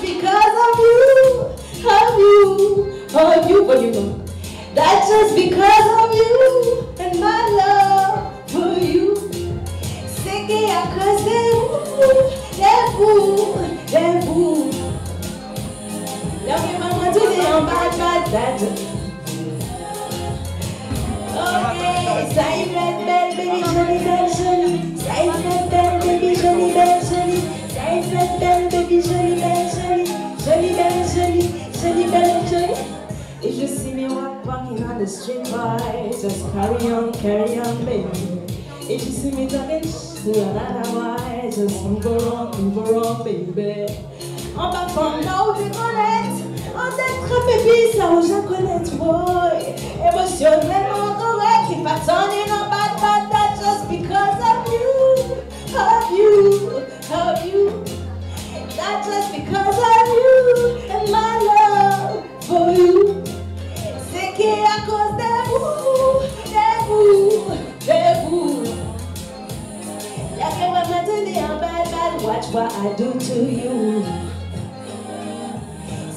because of you, of you, of you. What you know? That's just because of you and my love for you. C'est qu'à cause de vous, de vous. Love you, mama, to the on bad, bad, bad. Okay, belle, baby, jolie, belle, jolie. Ça y the street, boy, just carry on, carry on, baby. If you see me talking to another boy, just move around, move around, baby. On prendre là où tu connais, on t'être baby, ça où je connais, boy. Émotionnellement correct, if I turn in on bad, bad, that's just because of you, of you, of you. That's just because what I do to you.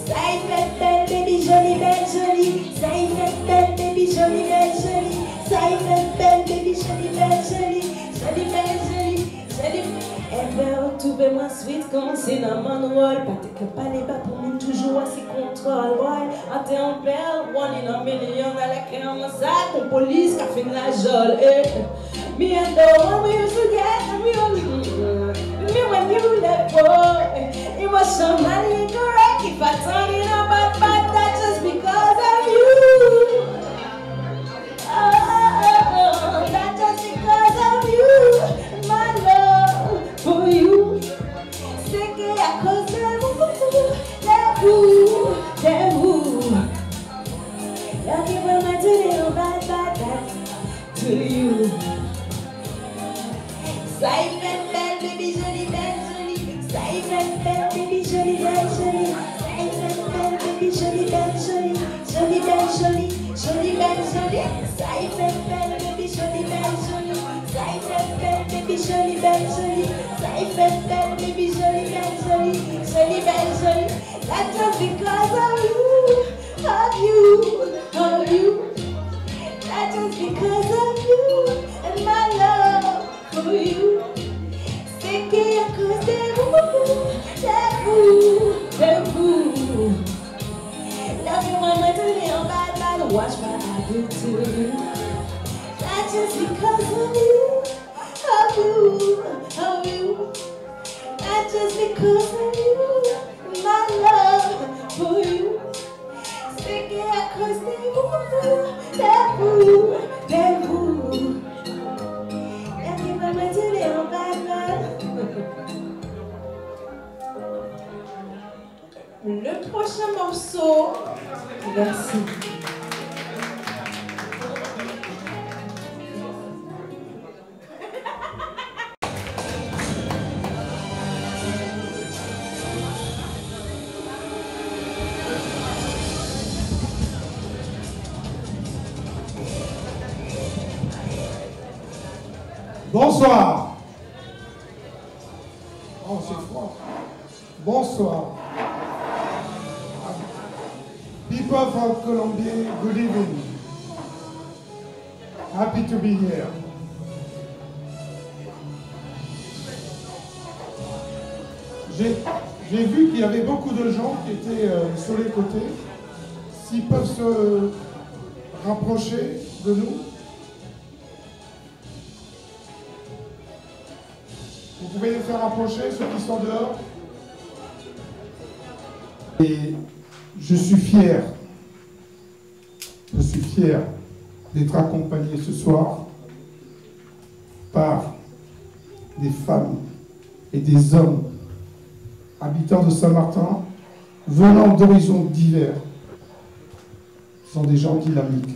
Ça y fait belle, baby, jolie, belle, jolie. Ça y fait belle, baby, jolie, belle, jolie. Ça y fait belle, baby, jolie, belle, jolie. Jolie, belle, jolie, jolie. Eh ben, trouvez-moi sweet comme cinnamon roll. De que pas les bas pour moi, toujours assez contrôle. Ouais, à t'es en père, one in a million. À la caméra, ça, qu'on police, qu'a fait la jolle. Eh, me and the one we used to get, we only. When you let go, it was somebody incorrect. If I turn it up, bad, Colombia, good evening. Happy to be here. J'ai vu qu'il y avait beaucoup de gens qui étaient euh, sur les côtés. S'ils peuvent se rapprocher de nous. Vous pouvez les faire approcher, ceux qui sont dehors. Et je suis fier, je suis fier d'être accompagné ce soir par des femmes et des hommes habitants de Saint-Martin, venant d'horizons divers. Ce sont des gens dynamiques,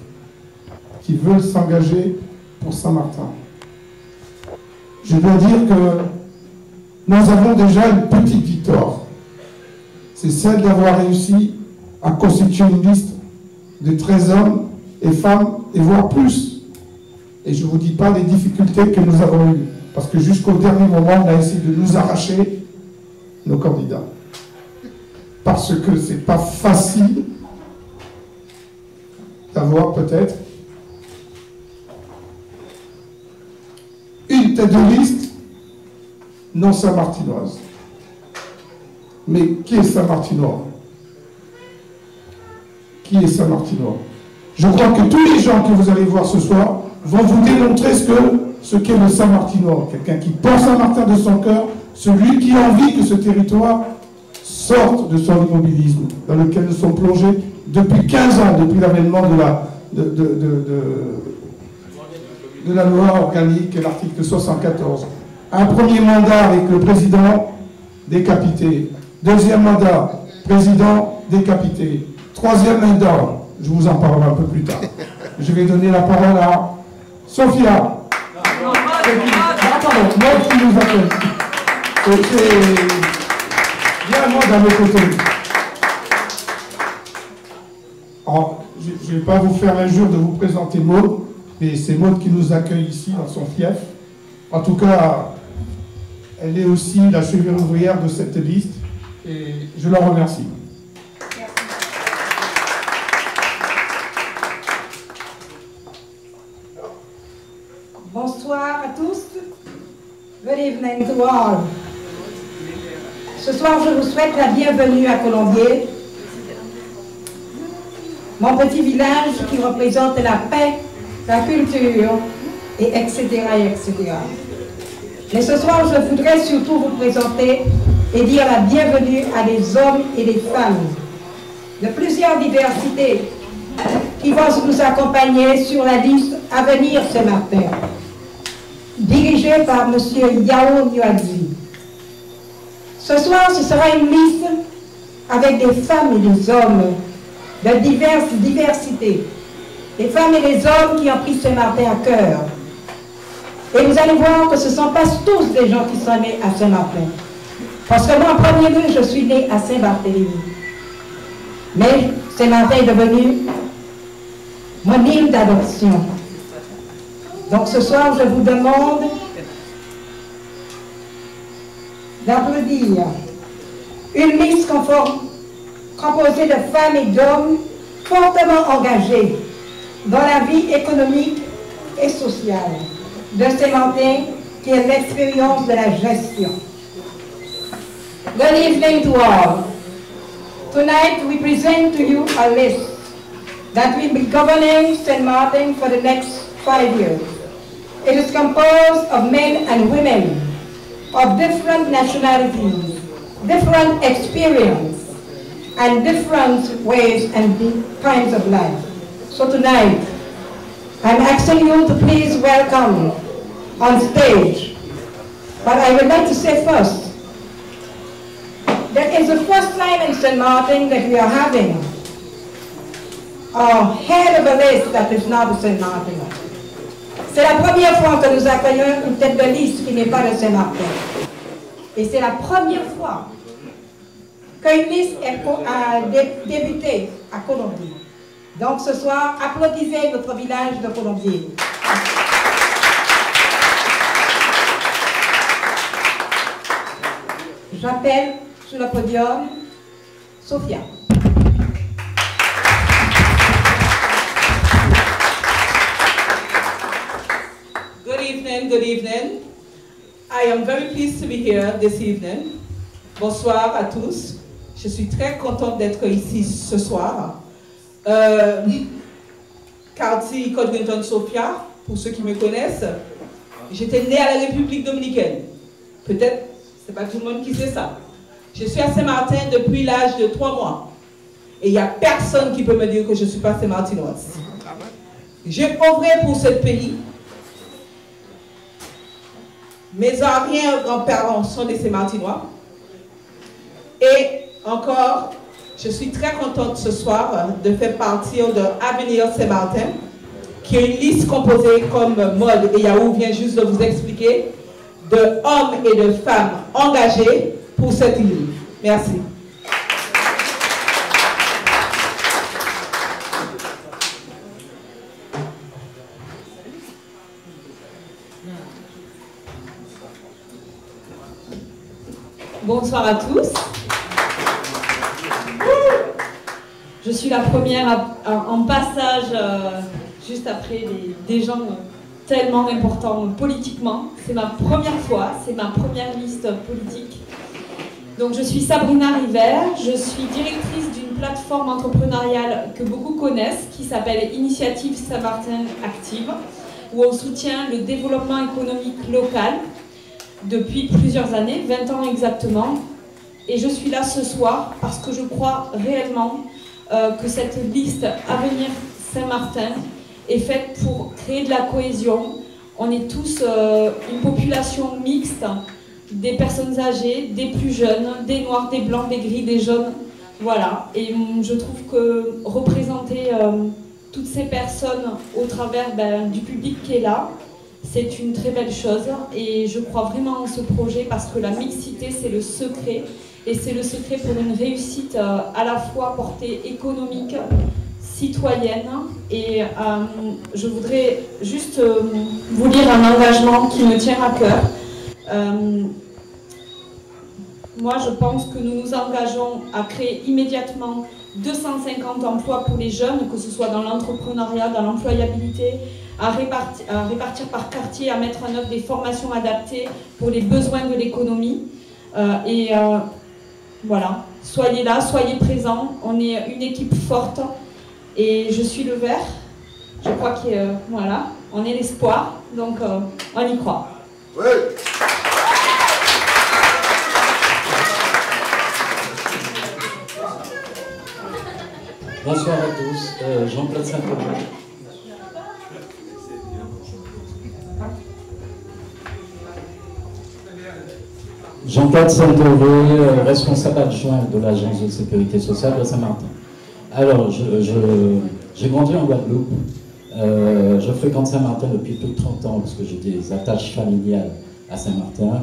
qui veulent s'engager pour Saint-Martin. Je dois dire que nous avons déjà une petite victoire. C'est celle d'avoir réussi à constituer une liste de 13 hommes et femmes, et voire plus. Et je ne vous dis pas les difficultés que nous avons eues, parce que jusqu'au dernier moment, on a essayé de nous arracher nos candidats. parce que c'est pas facile d'avoir peut-être une tête de liste non saint-martinoise. Mais qui est Saint-Martinois? Qui est Saint-Martinois Je crois que tous les gens que vous allez voir ce soir vont vous démontrer ce que ce qu'est le Saint-Martinois. Quelqu'un qui pense à Martin de son cœur, celui qui a envie que ce territoire sorte de son immobilisme dans lequel nous sommes plongés depuis 15 ans, depuis l'avènement de la, de, de la loi organique, l'article 74. Un premier mandat avec le président décapité. Deuxième mandat, président décapité. Troisième mandat, je vous en parlerai un peu plus tard. Je vais donner la parole à Sophia. Ah, pardon, Maud qui nous. Viens moi d'un autre côté. je ne vais pas vous faire l'injure de vous présenter Maud, mais c'est Maud qui nous accueille ici dans son fief. En tout cas, elle est aussi la cheville ouvrière de cette liste et je la remercie. Bonsoir à tous. Good evening to. Ce soir, je vous souhaite la bienvenue à Colombier, mon petit village qui représente la paix, la culture, et etc. etc. Mais ce soir, je voudrais surtout vous présenter et dire la bienvenue à des hommes et des femmes de plusieurs diversités qui vont nous accompagner sur la liste à venir ce matin, dirigée par M. Yao Nyuadzi. Ce soir, ce sera une liste avec des femmes et des hommes de diverses diversités, des femmes et des hommes qui ont pris matin à cœur. Et vous allez voir que ce ne sont pas tous des gens qui sont nés à Saint-Martin. Parce que moi, en premier lieu, je suis née à Saint-Barthélemy. Mais Saint-Martin est devenu mon île d'adoption. Donc ce soir, je vous demande d'applaudir une liste composée de femmes et d'hommes fortement engagés dans la vie économique et sociale de Saint-Martin, qui est l'expérience de la gestion. Good evening to all. Tonight we present to you a list that will be governing St. Martin for the next five years. It is composed of men and women of different nationalities, different experience, and different ways and kinds of life. So tonight, I'm asking you to please welcome on stage. But I would like to say first, that is the first time in St. Martin that we are having a head of a list that is not St. Martin. C'est la première fois que nous accueillons une tête de liste qui n'est pas de Saint-Martin. Et c'est la première fois qu'une liste a débuté à Colombier. Donc ce soir, applaudissez notre village de Colombier. J'appelle sur le podium Sophia. Good evening. I am very pleased to be here this evening. Bonsoir à tous. Je suis très contente d'être ici ce soir. Euh, Carty Codrington Sophia, pour ceux qui me connaissent, j'étais née à la République dominicaine. Peut-être, c'est pas tout le monde qui sait ça. Je suis à Saint-Martin depuis l'âge de 3 mois. Et il n'y a personne qui peut me dire que je ne suis pas Saint-Martinoise. J'ai œuvré pour ce pays. Mes arrière-grands-parents sont des Saint-Martinois. Et encore, je suis très contente ce soir de faire partir de Avenir Saint-Martin, qui est une liste composée, comme Maud et Yahoo vient juste de vous expliquer, de hommes et de femmes engagés pour cette île. Merci. Bonsoir à tous. Je suis la première en passage juste après des gens tellement importants politiquement. C'est ma première fois, c'est ma première liste politique. Donc je suis Sabrina River, je suis directrice d'une plateforme entrepreneuriale que beaucoup connaissent qui s'appelle Initiative Saint-Martin Active, où on soutient le développement économique local depuis plusieurs années, 20 ans exactement. Et je suis là ce soir parce que je crois réellement euh, que cette liste Avenir Saint-Martin est faite pour créer de la cohésion. On est tous euh, une population mixte, des personnes âgées, des plus jeunes, des noirs, des blancs, des gris, des jaunes. Voilà. Et je trouve que représenter euh, toutes ces personnes au travers ben, du public qui est là, c'est une très belle chose. Et je crois vraiment en ce projet parce que la mixité, c'est le secret. Et c'est le secret pour une réussite euh, à la fois portée économique, citoyenne. Et euh, je voudrais juste euh, vous lire un engagement qui me tient à cœur. Moi, je pense que nous nous engageons à créer immédiatement 250 emplois pour les jeunes, que ce soit dans l'entrepreneuriat, dans l'employabilité, à répartir, à répartir, par quartier, à mettre en œuvre des formations adaptées pour les besoins de l'économie. et voilà, soyez là, soyez présents. On est une équipe forte. Et je suis le vert. Je crois que euh, voilà, on est l'espoir, donc euh, on y croit. Oui. Bonsoir à tous, euh, Jean-Claude Saint-Paul. Jean-Claude saint responsable adjoint de l'Agence de sécurité sociale de Saint-Martin. Alors, j'ai grandi en Guadeloupe. Euh, je fréquente Saint-Martin depuis plus de 30 ans parce que j'ai des attaches familiales à Saint-Martin.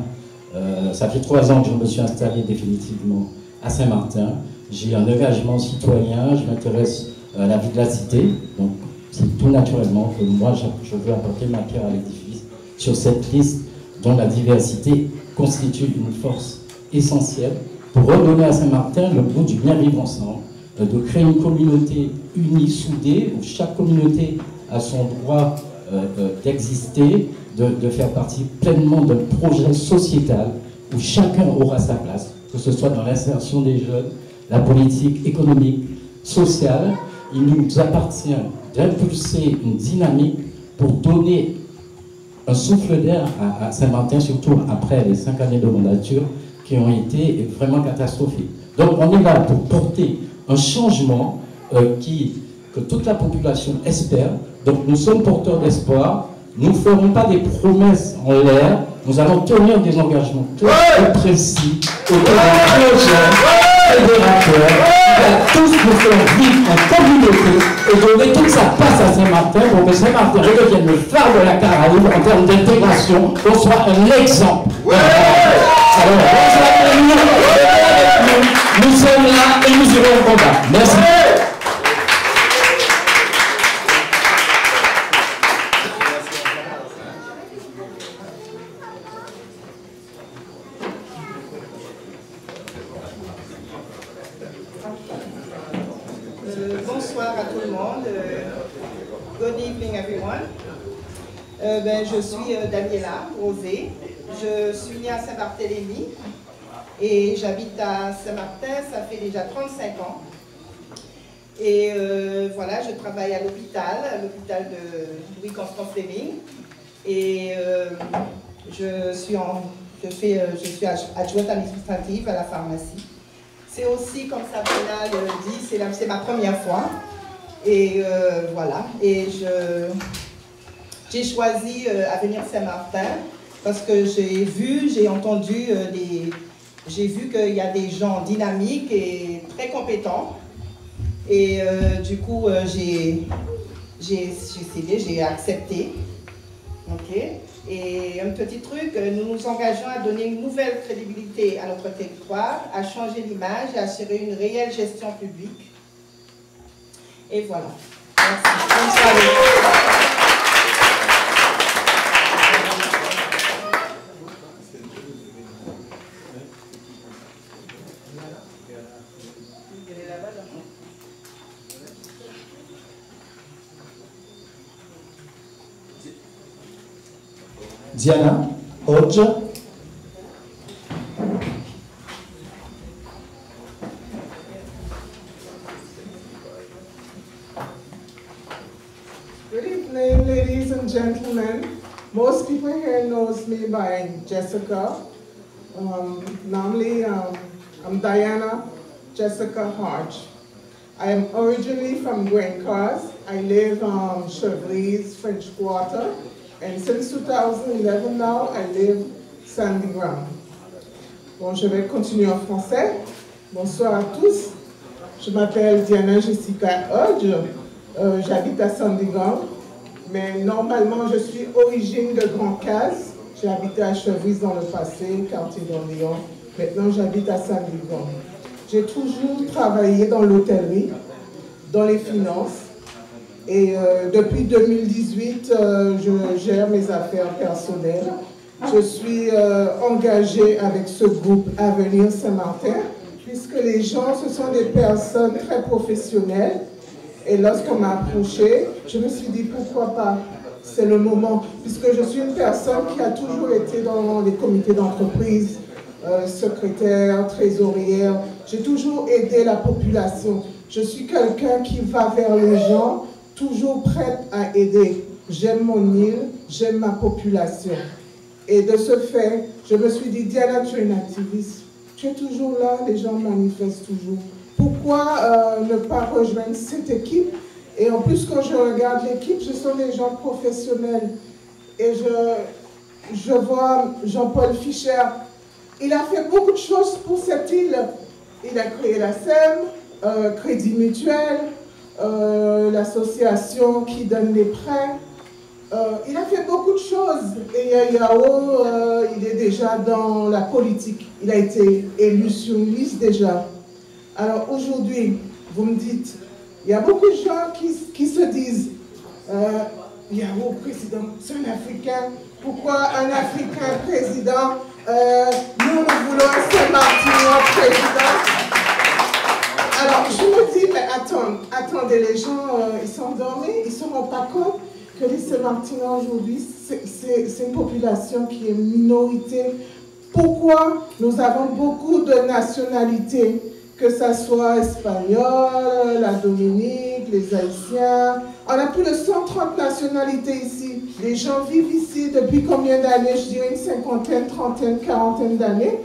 Euh, ça fait trois ans que je me suis installé définitivement à Saint-Martin. J'ai un engagement citoyen, je m'intéresse à la vie de la cité. Donc, c'est tout naturellement que moi, je veux apporter ma pierre à l'édifice sur cette liste dont la diversité constitue une force essentielle pour redonner à Saint-Martin le goût du bien vivre ensemble euh, de créer une communauté unie, soudée, où chaque communauté a son droit euh, euh, d'exister, de, faire partie pleinement d'un projet sociétal où chacun aura sa place, que ce soit dans l'insertion des jeunes, la politique économique, sociale. Il nous appartient d'impulser une dynamique pour donner un souffle d'air à, à Saint-Martin, surtout après les cinq années de mandature qui ont été vraiment catastrophiques. Donc on est là pour porter un changement euh, qui, que toute la population espère. Donc nous sommes porteurs d'espoir. Nous ne ferons pas des promesses en l'air. Nous allons tenir des engagements clairs et précis autour d'un projet fédérateur qui va tous nous faire vivre en communauté et donner toute sa place à Saint-Martin pour que Saint-Martin redevienne le phare de la Caraïbe en termes d'intégration, qu'on soit un exemple. Alors, nous sommes là et nous irons au combat. Merci. Euh, bonsoir à tout le monde. Euh, good evening everyone. Euh, ben, je suis Daniela Rosé. Je suis née à Saint-Barthélemy et j'habite à Saint-Martin, ça fait déjà 35 ans. Et euh, voilà, je travaille à l'hôpital, à l'hôpital de Louis-Constant Fleming. Et euh, je, suis en, je, fais, euh, je suis adjointe administrative à la pharmacie. C'est aussi, comme Sabrina le dit, c'est ma première fois. Et voilà, et j'ai choisi Avenir Saint-Martin parce que j'ai vu, j'ai entendu des j'ai vu qu'il y a des gens dynamiques et très compétents. Et euh, du coup, euh, j'ai cédé, j'ai accepté. OK Et un petit truc, euh, nous nous engageons à donner une nouvelle crédibilité à notre territoire, à changer l'image et à assurer une réelle gestion publique. Et voilà. Merci. Diana Hodge. Good evening, ladies and gentlemen. Most people here knows me by Jessica. Um, normally, um, I'm Diana Jessica Hodge. I am originally from Grand Cause. I live on Chevreuse, French Quarter. And since 2011 now, I live Sandy Ground. Bon, je vais continuer en français. Bonsoir à tous. Je m'appelle Diana Jessica Hodge. Euh, J'habite à Sandy Ground. Mais normalement, je suis origine de Grand Case. J'ai habité à Chevreuse dans le passé, quartier d'Orléans. Maintenant, j'habite à Sandy Ground. J'ai toujours travaillé dans l'hôtellerie, dans les finances. Et euh, depuis 2018, euh, je gère mes affaires personnelles. Je suis euh, engagée avec ce groupe Avenir Saint-Martin, puisque les gens, ce sont des personnes très professionnelles. Et lorsqu'on m'a approché, je me suis dit pourquoi pas? C'est le moment, puisque je suis une personne qui a toujours été dans les comités d'entreprise, secrétaire, trésorière. J'ai toujours aidé la population. Je suis quelqu'un qui va vers les gens, toujours prête à aider. J'aime mon île, j'aime ma population. Et de ce fait, je me suis dit, Diana, tu es une activiste. Tu es toujours là, les gens manifestent toujours. Pourquoi euh, ne pas rejoindre cette équipe? Et en plus, quand je regarde l'équipe, ce sont des gens professionnels. Et je, je vois Jean-Paul Fischer. Il a fait beaucoup de choses pour cette île. Il a créé la SEM, euh, Crédit Mutuel, euh, l'association qui donne les prêts. Euh, il a fait beaucoup de choses. Et Yao, euh, il est déjà dans la politique. Il a été élu sur une liste déjà. Alors aujourd'hui, vous me dites, il y a beaucoup de gens qui, qui se disent, euh, président, c'est un Africain. Pourquoi un Africain président Euh, Nous, nous voulons un Saint-Martinois président? Alors, je me dis, mais attendez, les gens, euh, ils sont endormis, ils ne se rendent pas compte que les Saint-Martinois aujourd'hui, c'est une population qui est minorité. Pourquoi nous avons beaucoup de nationalités, que ce soit espagnol, la Dominique, les Haïtiens? On a plus de 130 nationalités ici. Les gens vivent ici depuis combien d'années? Je dirais une cinquantaine, trentaine, quarantaine d'années.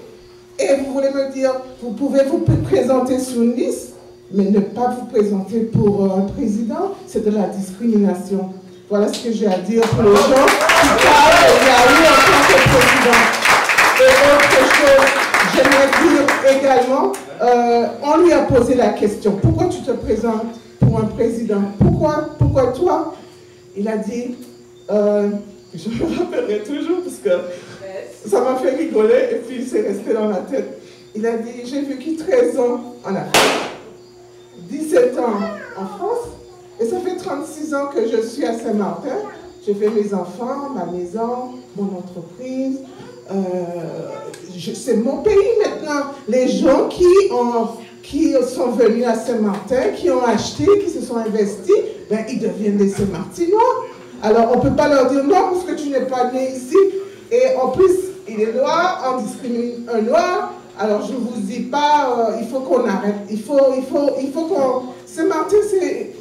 Et vous voulez me dire, vous pouvez vous présenter sur une liste, mais ne pas vous présenter pour euh, un président, c'est de la discrimination. Voilà ce que j'ai à dire pour les gens qui parlent de Yahoo en tant que président. Et autre chose, j'aimerais dire également, euh, on lui a posé la question, pourquoi tu te présentes pour un président? Pourquoi? Pourquoi toi? Il a dit, euh, je me rappellerai toujours parce que ça m'a fait rigoler et puis c'est resté dans la tête. Il a dit, j'ai vécu 13 ans en Afrique, 17 ans en France, et ça fait 36 ans que je suis à Saint-Martin. J'ai fait mes enfants, ma maison, mon entreprise. Euh, c'est mon pays maintenant. Les gens qui, ont, qui sont venus à Saint-Martin, qui ont acheté, qui se sont investis, ben, ils deviennent des Saint-Martinois. Alors on ne peut pas leur dire non parce que tu n'es pas né ici. Et en plus, il est noir, on discrimine un noir. Alors je ne vous dis pas, euh, il faut qu'on arrête. Il faut, il faut, il faut qu'on... C'est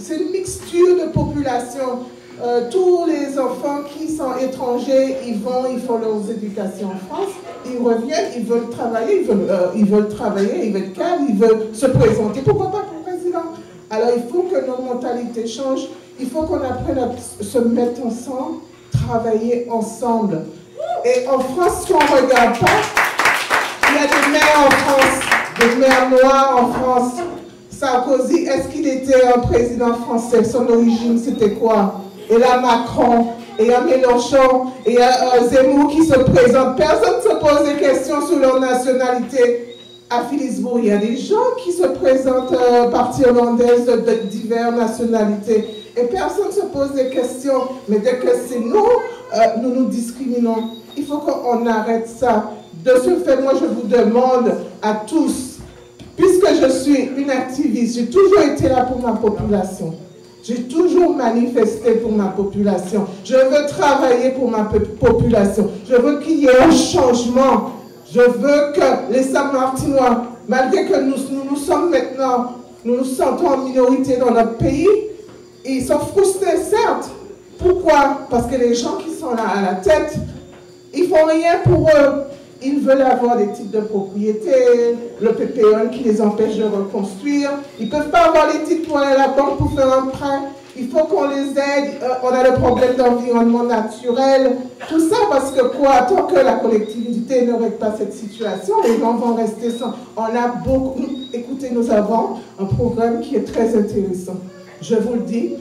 c'est une mixture de population. Euh, tous les enfants qui sont étrangers, ils vont, ils font leurs éducations en France, ils reviennent, ils veulent travailler, ils veulent, euh, ils veulent travailler, ils veulent cadre, ils veulent se présenter. Pourquoi pas pour président? Alors il faut que nos mentalités changent, il faut qu'on apprenne à se mettre ensemble, travailler ensemble. Et en France, ce qu'on ne regarde pas, il y a des maires en France, des maires noirs en France. Sarkozy, est-ce qu'il était un président français? Son origine, c'était quoi? Et là, Macron, et il y a Mélenchon, et il y a euh, Zemmour qui se présente. Personne ne se pose des questions sur leur nationalité. À Philipsbourg, il y a des gens qui se présentent euh, partie irlandaise de, de diverses nationalités. Et personne ne se pose des questions. Mais dès que c'est nous, euh, nous nous discriminons. Il faut qu'on arrête ça. De ce fait, moi, je vous demande à tous, puisque je suis une activiste, j'ai toujours été là pour ma population. J'ai toujours manifesté pour ma population. Je veux travailler pour ma population. Je veux qu'il y ait un changement. Je veux que les Saint-Martinois, malgré que nous, nous, sommes maintenant, nous nous sentons en minorité dans notre pays, ils sont frustrés, certes. Pourquoi? Parce que les gens qui sont là à la tête, ils font rien pour eux. Ils veulent avoir des titres de propriété, le PPN qui les empêche de reconstruire. Ils ne peuvent pas avoir les titres pour aller à la banque pour faire un prêt. Il faut qu'on les aide. Euh, on a le problème d'environnement naturel. Tout ça parce que quoi? Tant que la collectivité ne règle pas cette situation, les gens vont rester sans. On a beaucoup. Écoutez, nous avons un programme qui est très intéressant. Je vous le dis,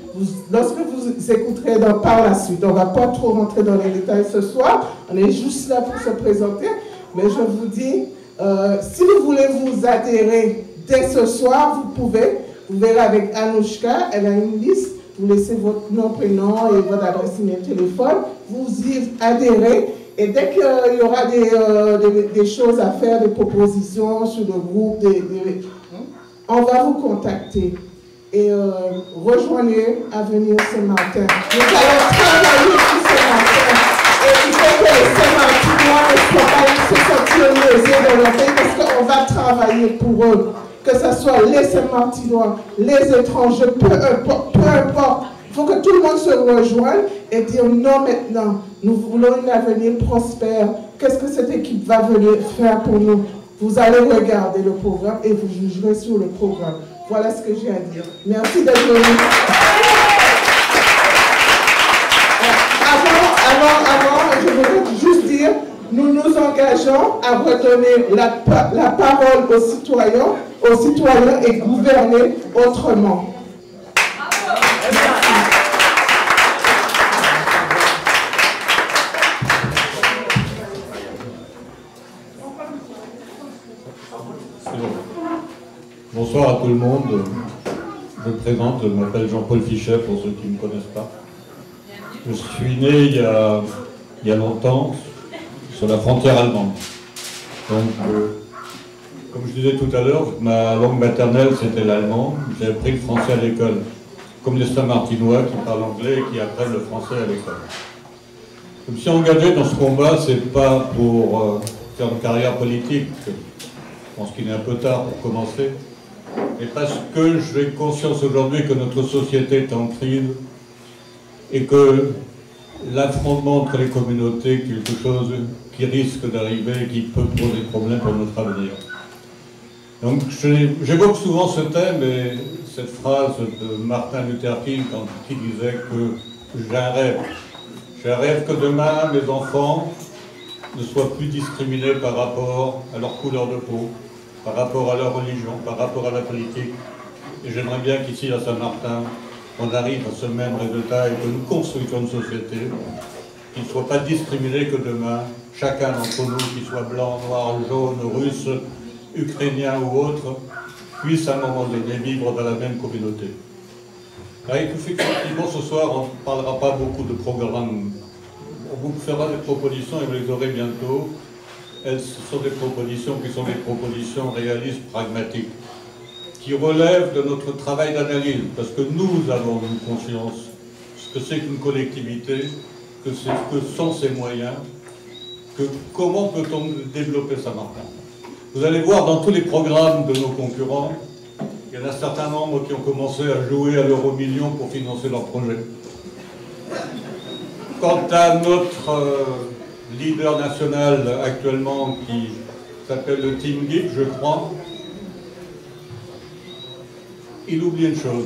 lorsque vous écouterez par la suite, on ne va pas trop rentrer dans les détails ce soir, on est juste là pour se présenter, mais je vous dis, euh, si vous voulez vous adhérer dès ce soir, vous pouvez. Vous verrez avec Anouchka, elle a une liste. Vous laissez votre nom, prénom et votre adresse email téléphone. Vous y adhérez. Et dès qu'il y aura euh, des, des, choses à faire, des propositions sur le groupe, on va vous contacter. Et euh, rejoignez à venir ce matin. Nous allons travailler ce matin. Et il faut que les Saint-Martinois ne soient pas se sentir dans leur pays parce qu'on va travailler pour eux. Que ce soit les Saint-Martinois, les étrangers, peu importe, peu importe. Il faut que tout le monde se rejoigne et dire non maintenant. Nous voulons un avenir prospère. Qu'est-ce que cette équipe va venir faire pour nous? Vous allez regarder le programme et vous jugerez sur le programme. Voilà ce que j'ai à dire. Merci d'être venu. Avant, avant, je voudrais juste dire, nous nous engageons à redonner la, la parole aux citoyens, aux citoyens et gouverner autrement. Bonsoir à tout le monde. Je me présente, je m'appelle Jean-Paul Fichet pour ceux qui ne me connaissent pas. Je suis né il y a, longtemps sur la frontière allemande. Donc, euh, comme je disais tout à l'heure, ma langue maternelle c'était l'allemand. J'ai appris le français à l'école, comme les Saint-Martinois qui parlent anglais et qui apprennent le français à l'école. Je me suis engagé dans ce combat, c'est pas pour euh, faire une carrière politique, je pense qu'il est un peu tard pour commencer, et parce que j'ai conscience aujourd'hui que notre société est en crise et que l'affrontement entre les communautés est quelque chose qui risque d'arriver et qui peut poser problème pour notre avenir. Donc j'évoque souvent ce thème et cette phrase de Martin Luther King quand il disait que j'ai un rêve. J'ai un rêve que demain mes enfants ne soient plus discriminés par rapport à leur couleur de peau, par rapport à leur religion, par rapport à la politique. Et j'aimerais bien qu'ici, à Saint-Martin, on arrive à ce même résultat et que nous construisons une société qui ne soit pas discriminée que demain, chacun d'entre nous, qu'il soit blanc, noir, jaune, russe, ukrainien ou autre, puisse à un moment donné vivre dans la même communauté. effectivement, ce soir, on ne parlera pas beaucoup de programmes. On vous fera des propositions et vous les aurez bientôt elles sont des propositions qui sont des propositions réalistes, pragmatiques, qui relèvent de notre travail d'analyse, parce que nous avons une conscience ce que c'est qu'une collectivité, que, que sont ses moyens, que comment peut-on développer Saint-Martin. Vous allez voir dans tous les programmes de nos concurrents, il y en a certains nombres qui ont commencé à jouer à l'euro million pour financer leurs projets. Quant à notre euh, leader national actuellement qui s'appelle le Team Guide, je crois, il oublie une chose.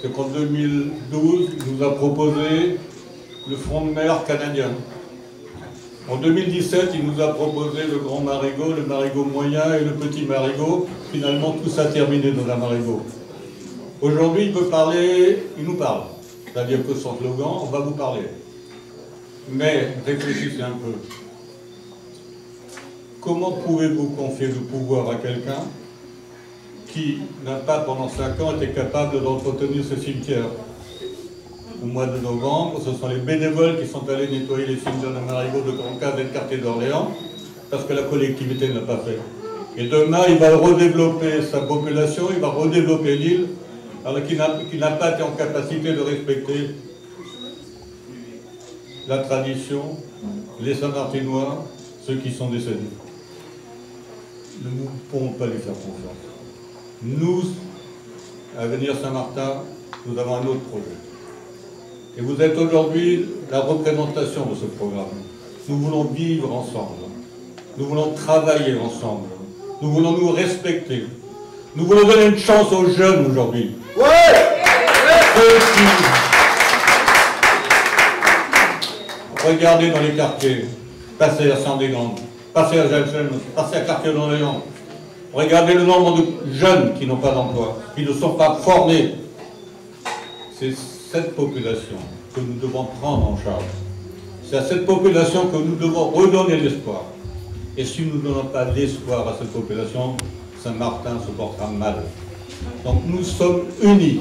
C'est qu'en 2012, il nous a proposé le front de mer canadien. En 2017, il nous a proposé le grand marigot, le marigot moyen et le petit marigot. Finalement, tout ça terminé dans un marigot. Aujourd'hui, il veut parler, il nous parle. C'est-à-dire que son slogan, on va vous parler. Mais réfléchissez un peu. Comment pouvez-vous confier le pouvoir à quelqu'un qui n'a pas pendant 5 ans été capable d'entretenir ce cimetière? Au mois de novembre, ce sont les bénévoles qui sont allés nettoyer les cimetières de Marigot, de Cancave et de quartier d'Orléans, parce que la collectivité ne l'a pas fait. Et demain, il va redévelopper sa population, il va redévelopper l'île, alors qui n'a qui n'a pas été en capacité de respecter la tradition, les Saint-Martinois, ceux qui sont décédés. Nous ne pouvons pas lui faire confiance. Nous, à venir Saint-Martin, nous avons un autre projet. Et vous êtes aujourd'hui la représentation de ce programme. Nous voulons vivre ensemble. Nous voulons travailler ensemble. Nous voulons nous respecter. Nous voulons donner une chance aux jeunes aujourd'hui. Ceux qui- Regardez dans les quartiers. Passez à Saint-Desgandes, passez à Gelsen, passez à quartier d'Orléans. Regardez le nombre de jeunes qui n'ont pas d'emploi, qui ne sont pas formés. C'est cette population que nous devons prendre en charge. C'est à cette population que nous devons redonner l'espoir. Et si nous ne donnons pas l'espoir à cette population, Saint-Martin se portera mal. Donc nous sommes unis,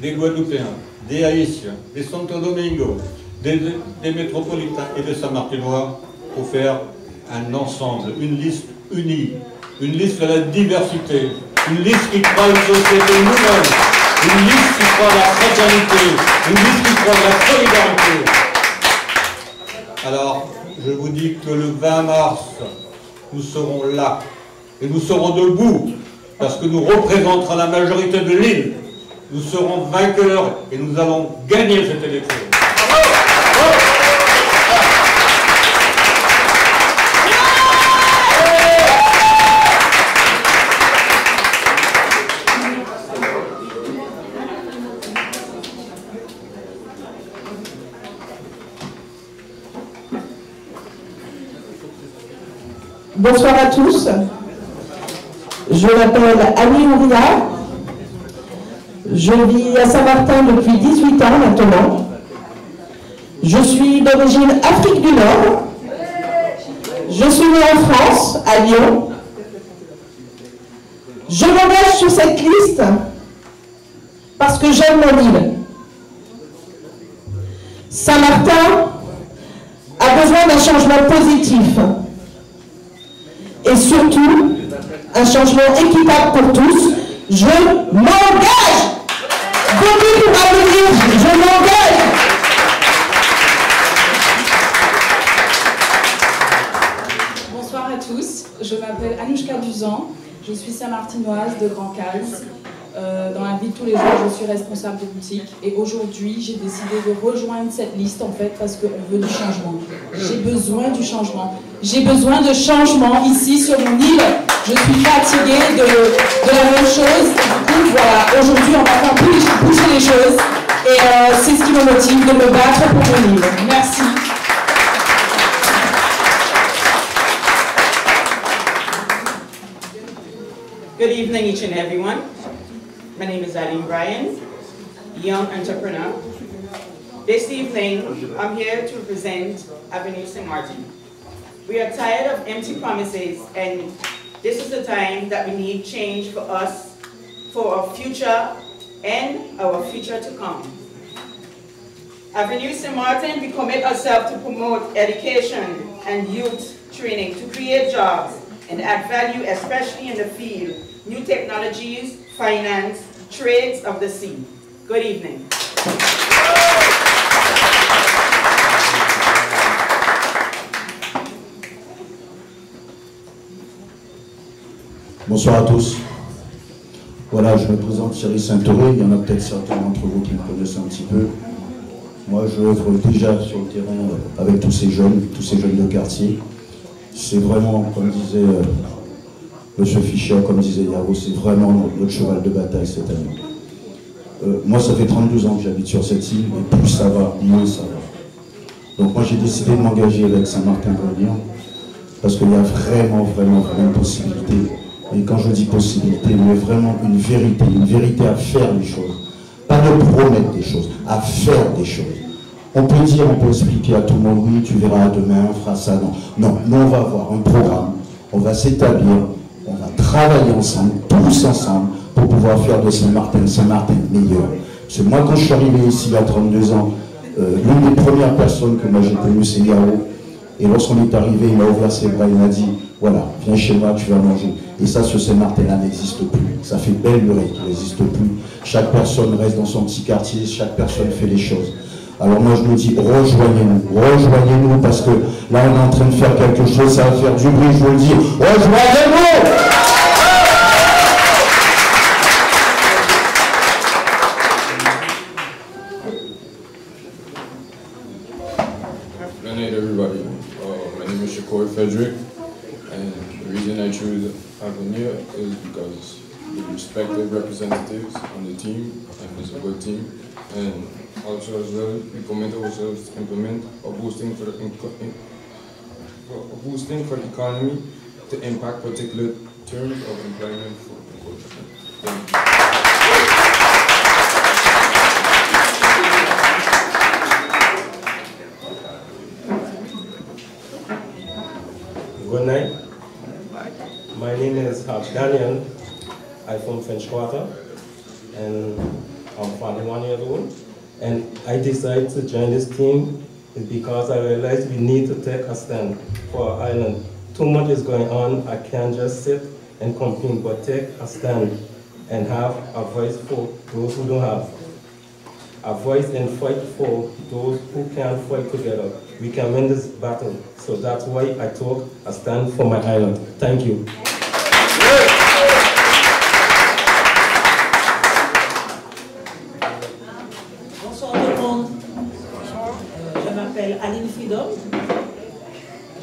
des Guadeloupéens, des Haïtiens, des Santo Domingo, des, métropolitains et des Saint-Martinois pour faire un ensemble, une liste unie, une liste de la diversité, une liste qui croit une société nouvelle, une liste qui croit la fraternité, une liste qui croit la solidarité. Alors, je vous dis que le 20 mars, nous serons là et nous serons debout parce que nous représenterons la majorité de l'île. Nous serons vainqueurs et nous allons gagner cette élection. Bonsoir à tous. Je m'appelle Annie Ouria. Je vis à Saint-Martin depuis 18 ans maintenant. Je suis d'origine Afrique du Nord. Je suis née en France, à Lyon. Je m'engage sur cette liste parce que j'aime mon île. Saint-Martin a besoin d'un changement positif et surtout un changement équitable pour tous. Je m'engage. Votez pour avenir. Je m'engage. Bonsoir à tous, je m'appelle Anouchka Duzan, je suis saint-martinoise de Grand Cals. Euh, dans la vie de tous les jours, je suis responsable de boutique et aujourd'hui, j'ai décidé de rejoindre cette liste en fait parce qu'on veut du changement. J'ai besoin du changement. J'ai besoin de changement ici sur mon île. Je suis fatiguée de, la même chose. Du coup, voilà, aujourd'hui, on va faire bouger les choses et euh, c'est ce qui me motive de me battre pour mon île. Merci. Good evening, each and everyone. My name is Aline Bryan, young entrepreneur. This evening, I'm here to represent Avenue St. Martin. We are tired of empty promises, and this is the time that we need change for us, for our future and our future to come. Avenue St. Martin, we commit ourselves to promote education and youth training to create jobs and add value, especially in the field, new technologies, finance, trades of the sea. Good evening. Bonsoir à tous. Voilà, je me présente Thierry Saint-Auré. Il y en a peut-être certains d'entre vous qui me connaissent un petit peu. Moi, je œuvre déjà sur le terrain euh, avec tous ces jeunes, tous ces jeunes de quartier. C'est vraiment, comme disait euh, M. Fischer, comme disait Yaro, c'est vraiment notre cheval de bataille cette année. Euh, moi, ça fait 32 ans que j'habite sur cette île, et plus ça va, moins ça va. Donc moi, j'ai décidé de m'engager avec Saint-Martin-Grenier, parce qu'il y a vraiment, vraiment, vraiment possibilité. Et quand je dis possibilité, mais vraiment une vérité, une vérité à faire les choses. Pas de promettre des choses, à faire des choses. On peut dire, on peut expliquer à tout le monde, oui, tu verras demain, on fera ça. Non, non, nous on va avoir un programme, on va s'établir, travailler ensemble, tous ensemble, pour pouvoir faire de Saint-Martin, Saint-Martin meilleur. Que moi, quand je suis arrivé ici il y a 32 ans, euh, l'une des premières personnes que moi j'ai connues, c'est Yao. Et lorsqu'on est arrivé, il m'a ouvert ses bras, il m'a dit, voilà, viens chez moi, tu vas manger. Et ça, ce Saint-Martin-là n'existe plus. Ça fait belle lurette qu'il n'existe plus. chaque personne reste dans son petit quartier, chaque personne fait les choses. Alors moi je me dis, rejoignez-nous, rejoignez-nous, parce que là on est en train de faire quelque chose, ça va faire du bruit, je vous le dis, rejoignez-nous respected representatives on the team, and a good team, and also as well, we commit ourselves to implement a boosting for the a boosting for the economy to impact particular terms of employment for you. Good night. My name is Daniel. From French Quarter and I'm 41 years old. And I decided to join this team because I realized we need to take a stand for our island. Too much is going on. I can't just sit and complain, but take a stand and have a voice for those who don't have. A voice and fight for those who can't fight together. We can win this battle. So that's why I took a stand for my island. Thank you.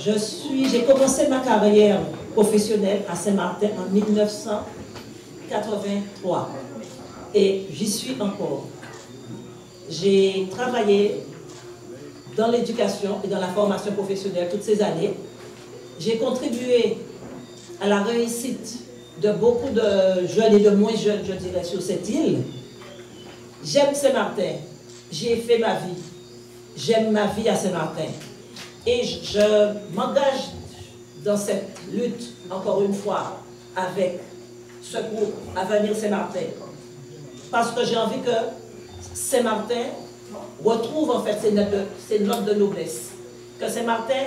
Je suis, j'ai commencé ma carrière professionnelle à Saint-Martin en 1983 et j'y suis encore. J'ai travaillé dans l'éducation et dans la formation professionnelle toutes ces années. J'ai contribué à la réussite de beaucoup de jeunes et de moins jeunes, je dirais, sur cette île. J'aime Saint-Martin. J'y ai fait ma vie. J'aime ma vie à Saint-Martin. Et je, m'engage dans cette lutte, encore une fois, avec ce groupe Avenir Saint-Martin. Parce que j'ai envie que Saint-Martin retrouve en fait ses notes de, ses notes de noblesse. Que Saint-Martin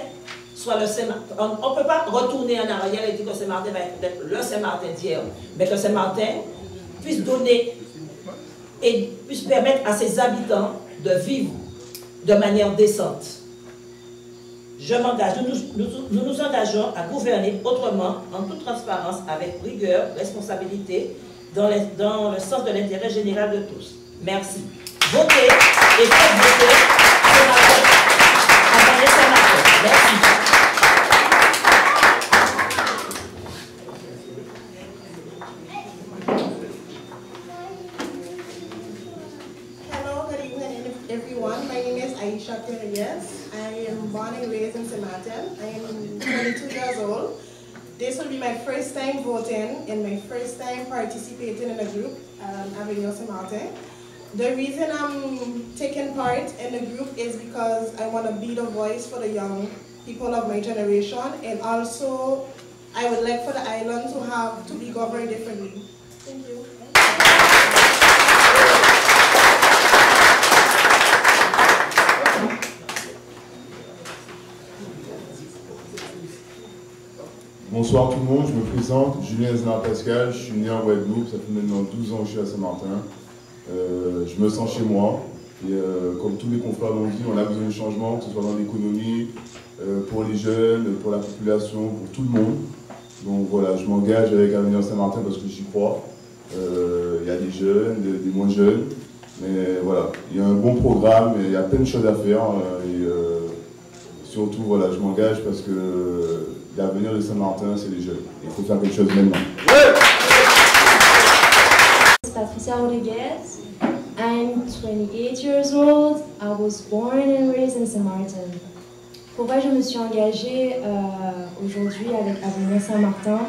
soit le Saint-Martin. On ne peut pas retourner en arrière et dire que Saint-Martin va être le Saint-Martin d'hier, mais que Saint-Martin puisse donner et puisse permettre à ses habitants de vivre de manière décente. Je m'engage, nous nous, engageons à gouverner autrement, en toute transparence, avec rigueur, responsabilité, dans, dans le sens de l'intérêt général de tous. Merci. Votez et faites voter born and raised in. I am 22 years old. This will be my first time voting and my first time participating in a group, um, Avenue St. The reason I'm taking part in the group is because I want to be the voice for the young people of my generation and also I would like for the island to have to be governed differently. Bonsoir tout le monde, je me présente, Julien Znar Pascal, je suis né en Guadeloupe, ça fait maintenant 12 ans que je suis à Saint-Martin. Euh, je me sens chez moi, et euh, comme tous les confrères l'ont dit, on a besoin de changement, que ce soit dans l'économie, euh, pour les jeunes, pour la population, pour tout le monde. Donc voilà, je m'engage avec Avenir Saint-Martin parce que j'y crois. Il y a des jeunes, des, des moins jeunes, mais voilà, il y a un bon programme, il y a plein de choses à faire, et surtout voilà, je m'engage parce que l'avenir de Saint-Martin, c'est les jeunes. Il faut faire quelque chose maintenant. Patricia Rodriguez. I'm 28 years old. I was born and raised in St. Martin. Pourquoi je me suis engagée euh, aujourd'hui avec Avenir Saint-Martin?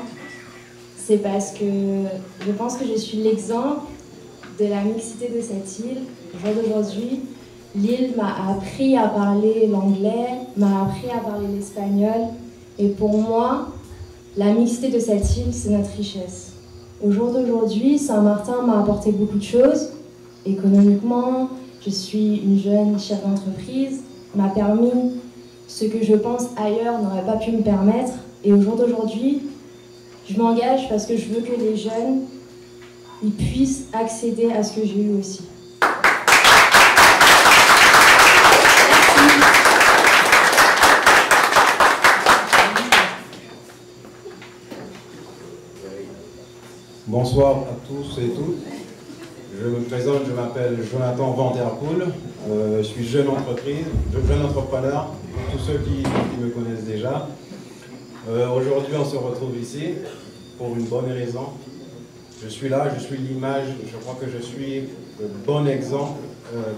C'est parce que je pense que je suis l'exemple de la mixité de cette île. Au jour l'île m'a appris à parler l'anglais, m'a appris à parler l'espagnol. Et pour moi, la mixité de cette île, c'est notre richesse. Au jour d'aujourd'hui, Saint-Martin m'a apporté beaucoup de choses. Économiquement, je suis une jeune chef d'entreprise, m'a permis ce que je pense ailleurs n'aurait pas pu me permettre. Et au jour d'aujourd'hui, je m'engage parce que je veux que les jeunes puissent accéder à ce que j'ai eu aussi. Bonsoir à tous et toutes. Je me présente, je m'appelle Jonathan Vanderpool. Euh, je suis jeune entreprise, jeune entrepreneur, pour tous ceux qui, me connaissent déjà. Euh, Aujourd'hui, on se retrouve ici pour une bonne raison. Je suis là, je suis l'image, je crois que je suis le bon exemple euh,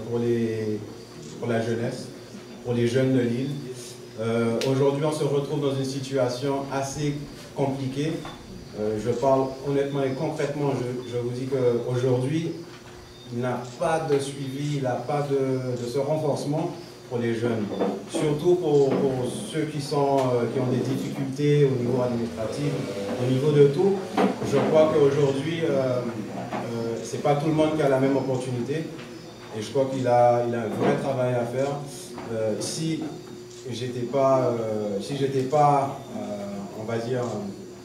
pour, la jeunesse, pour les jeunes de l'île. Aujourd'hui, on se retrouve dans une situation assez compliquée. Euh, je parle honnêtement et concrètement, je, vous dis qu'aujourd'hui, il n'a pas de suivi, il n'a pas de, ce renforcement pour les jeunes. Surtout pour, ceux qui, sont, euh, qui ont des difficultés au niveau administratif, au niveau de tout. Je crois qu'aujourd'hui, euh, euh, ce n'est pas tout le monde qui a la même opportunité. Et je crois qu'il a, il a un vrai travail à faire. Si j'étais pas, si j'étais pas on va dire,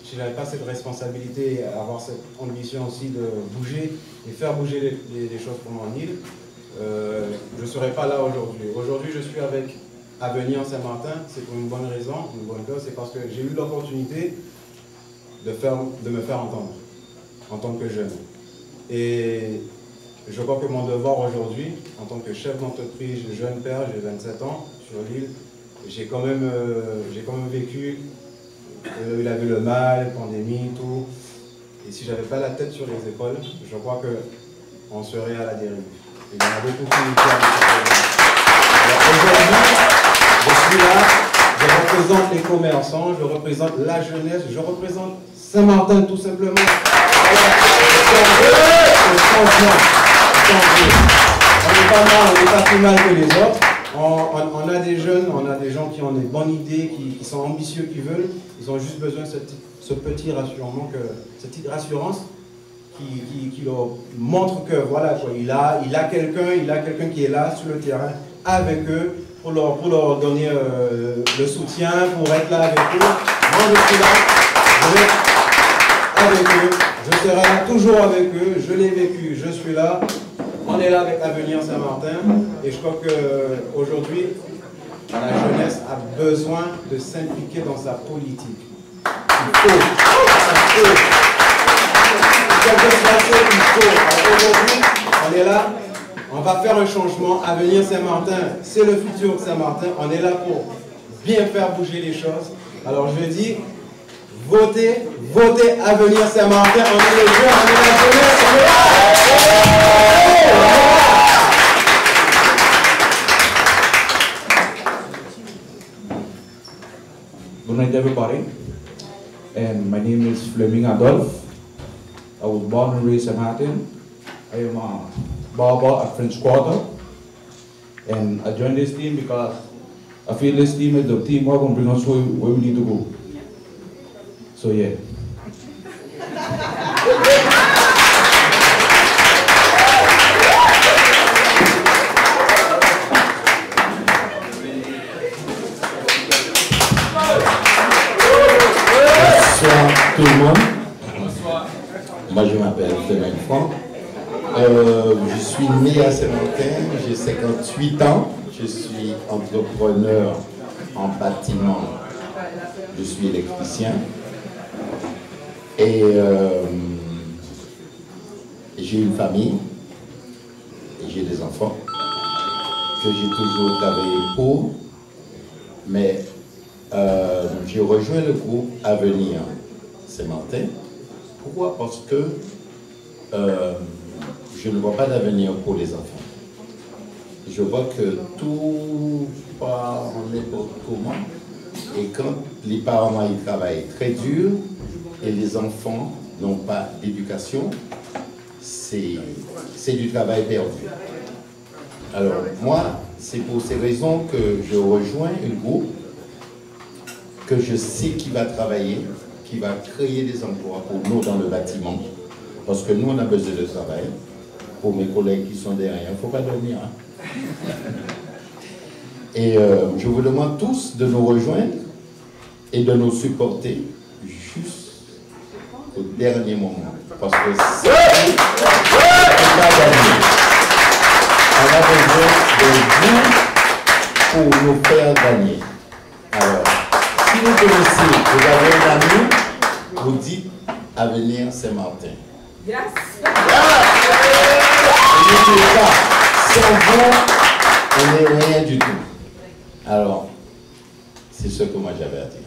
si je n'avais pas cette responsabilité, avoir cette ambition aussi de bouger et faire bouger les, choses pour mon île, euh, je ne serais pas là aujourd'hui. Aujourd'hui, je suis avec Avenir Saint-Martin, c'est pour une bonne raison, une bonne cause, c'est parce que j'ai eu l'opportunité de, de me faire entendre en tant que jeune. Et je crois que mon devoir aujourd'hui, en tant que chef d'entreprise, jeune père, j'ai 27 ans sur l'île, j'ai quand, euh, j'ai quand même vécu euh, il a vu le mal, pandémie, tout. Et si j'avais pas la tête sur les épaules, je crois que on serait à la dérive. Il y en a beaucoup qui nous Aujourd'hui, je suis là, je représente les commerçants, je représente la jeunesse, je représente Saint-Martin tout simplement. On n'est pas mal, on n'est pas plus mal que les autres. On, a des jeunes, on a des gens qui ont des bonnes idées, qui, sont ambitieux, qui veulent. Ils ont juste besoin de ce petit rassurement, cette petite rassurance qui, leur montre que voilà, il a, il a quelqu'un, il a quelqu'un qui est là sur le terrain avec eux pour leur, donner euh, le soutien, pour être là avec eux. Moi, je suis là, je avec eux, je serai là toujours avec eux, je l'ai vécu, je suis là. On est là avec Avenir Saint-Martin et je crois qu'aujourd'hui, la jeunesse a besoin de s'impliquer dans sa politique. Il on est là, on va faire un changement. Avenir Saint-Martin, c'est le futur Saint-Martin. On est là pour bien faire bouger les choses. Alors je dis, votez, votez Avenir Saint-Martin. On est les jeunes, on la jeunesse. Good night, everybody. And my name is Fleming Adolf. I was born and raised in Martin. I am a barber at French Quarter. And I joined this team because I feel this team is the team who going to bring us where we need to go. So, yeah. Tout. Moi je m'appelle Frédéric Franck. Euh, je suis né à Saint-Martin, j'ai 58 ans. Je suis entrepreneur en bâtiment. Je suis électricien. Et euh, j'ai une famille et j'ai des enfants que j'ai toujours travaillé pour. Mais euh, j'ai rejoint le groupe Avenir Saint-Martin. Pourquoi Parce que euh, je ne vois pas d'avenir pour les enfants. Je vois que tout part n'importe comment. Et quand les parents ils travaillent très dur et les enfants n'ont pas d'éducation, c'est du travail perdu. Alors moi, c'est pour ces raisons que je rejoins un groupe que je sais qui va travailler, qui va créer des emplois pour nous dans le bâtiment. Parce que nous, on a besoin de travail. Pour mes collègues qui sont derrière, il ne faut pas dormir. Hein. Et euh, je vous demande tous de nous rejoindre et de nous supporter juste au dernier moment. Parce que c'est pas gagner. On a besoin de vous pour nous faire gagner. Si vous connaissez, vous avez un ami, vous dites Avenir Saint-Martin. Yes. Sans vous, on n'est rien du tout. Alors, c'est ce que moi j'avais à dire.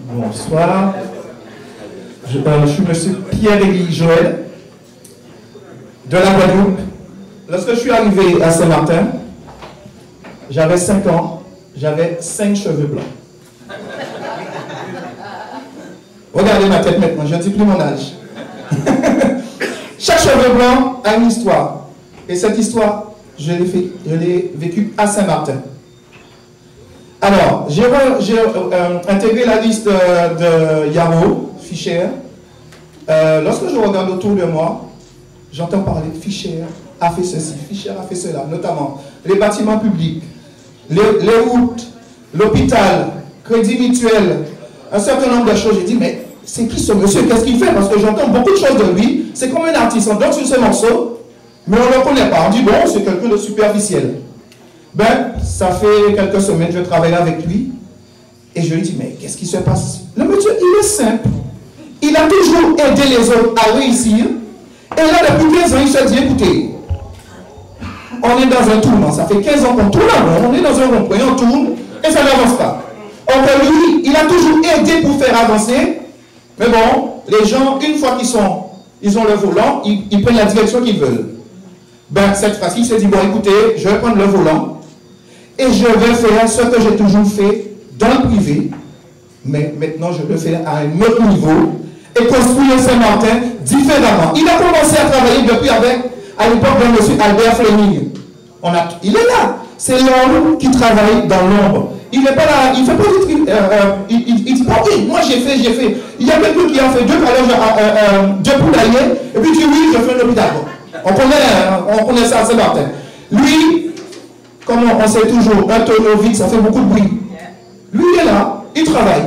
Bonsoir. Je, euh, je suis monsieur Pierre-Élie Joël de la Guadeloupe. Lorsque je suis arrivé à Saint-Martin, j'avais 5 ans, j'avais 5 cheveux blancs. Regardez ma tête maintenant, je ne dis plus mon âge. Chaque cheveu blanc a une histoire. Et cette histoire, je l'ai vécue à Saint-Martin. Alors, j'ai euh, intégré la liste euh, de Yahoo, Fischer. Euh, lorsque je regarde autour de moi, j'entends parler Fischer a fait ceci, Fischer a fait cela, notamment les bâtiments publics, les, routes, l'hôpital, crédit mutuel, un certain nombre de choses. J'ai dit, mais c'est qui ce monsieur? Qu'est-ce qu'il fait? Parce que j'entends beaucoup de choses de lui. C'est comme un artiste, on donne sur ce morceau, mais on ne le connaît pas. On dit, bon, c'est quelqu'un de superficiel. Ben, ça fait quelques semaines que je travaille avec lui. Et je lui dis, mais qu'est-ce qui se passe? Le monsieur, il est simple. Il a toujours aidé les autres à réussir. Et là, depuis 15 ans, il se dit, écoutez, on est dans un tournant. Ça fait 15 ans qu'on tourne rond. On est dans un rond-point, on tourne et ça n'avance pas. Or lui, il a toujours aidé pour faire avancer. Mais bon, les gens, une fois qu'ils sont, ils ont le volant, ils, ils prennent la direction qu'ils veulent. Ben, cette fois-ci, il s'est dit, bon, écoutez, je vais prendre le volant et je vais faire ce que j'ai toujours fait dans le privé, mais maintenant je le fais à un autre niveau et construire Saint-Martin différemment. Il a commencé à travailler depuis avec, à l'époque de M. Albert Fleming. On a, il est là. C'est l'homme qui travaille dans l'ombre. Il n'est pas là, il fait pas du euh, euh, il, il- il dit pas, oui, moi j'ai fait, j'ai fait. Il y a quelqu'un qui a fait deux alors euh, euh, deux poulaillers, et puis tu oui, je fais un hôpital. On connaît, euh, on connaît ça à Saint-Martin. Lui, comme on, on sait toujours, un tonneau vide, ça fait beaucoup de bruit. Lui, il est là, il travaille.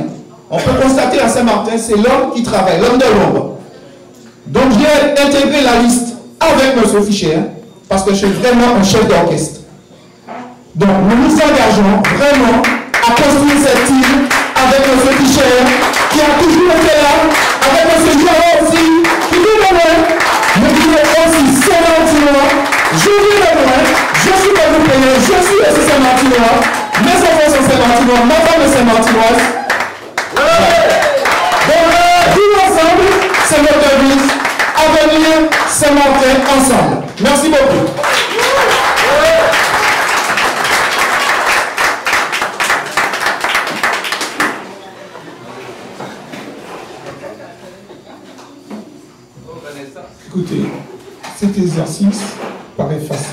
On peut constater à Saint-Martin, c'est l'homme qui travaille, l'homme de l'ombre. Donc j'ai intégré la liste avec M. Fischer, parce que je suis vraiment un chef d'orchestre. Donc nous nous engageons vraiment à construire cette île avec M. Fischer, qui a toujours été là, avec M. Joao aussi, qui loin, mais qui est aussi Saint-Martinois. Je viens de loin, je suis guadeloupéen, je suis Saint-Martinois, mes enfants sont Saint-Martinois, ma femme est Saint-Martinoise. Donc, tous ensemble, c'est notre devise. Avenir Saint-Martin ensemble. Merci beaucoup. Écoutez, cet exercice paraît facile,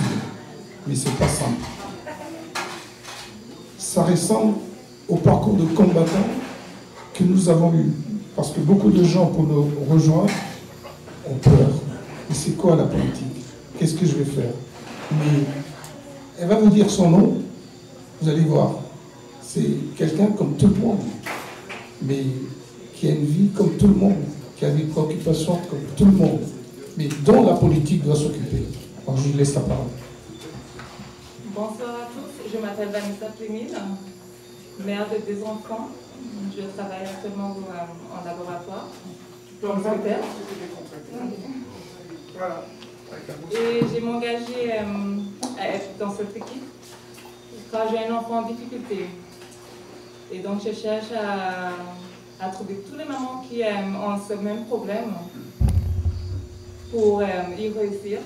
mais c'est pas simple. Ça ressemble au parcours de combattant que nous avons eu. Parce que beaucoup de gens, pour nous rejoindre, ont peur. Mais c'est quoi la politique? Qu'est-ce que je vais faire? Mais elle va vous dire son nom, vous allez voir. C'est quelqu'un comme tout le monde, mais qui a une vie comme tout le monde, qui a des préoccupations comme tout le monde, mais dont la politique doit s'occuper. Alors je lui laisse la parole. Bonsoir à tous, je m'appelle Vanessa Plémine, mère de deux enfants. Je travaille actuellement en laboratoire. en Angleterre. Et j'ai m'engagé euh, à être dans cette équipe car j'ai un enfant en difficulté. Et donc je cherche à, à trouver tous les mamans qui euh, ont ce même problème pour euh, y réussir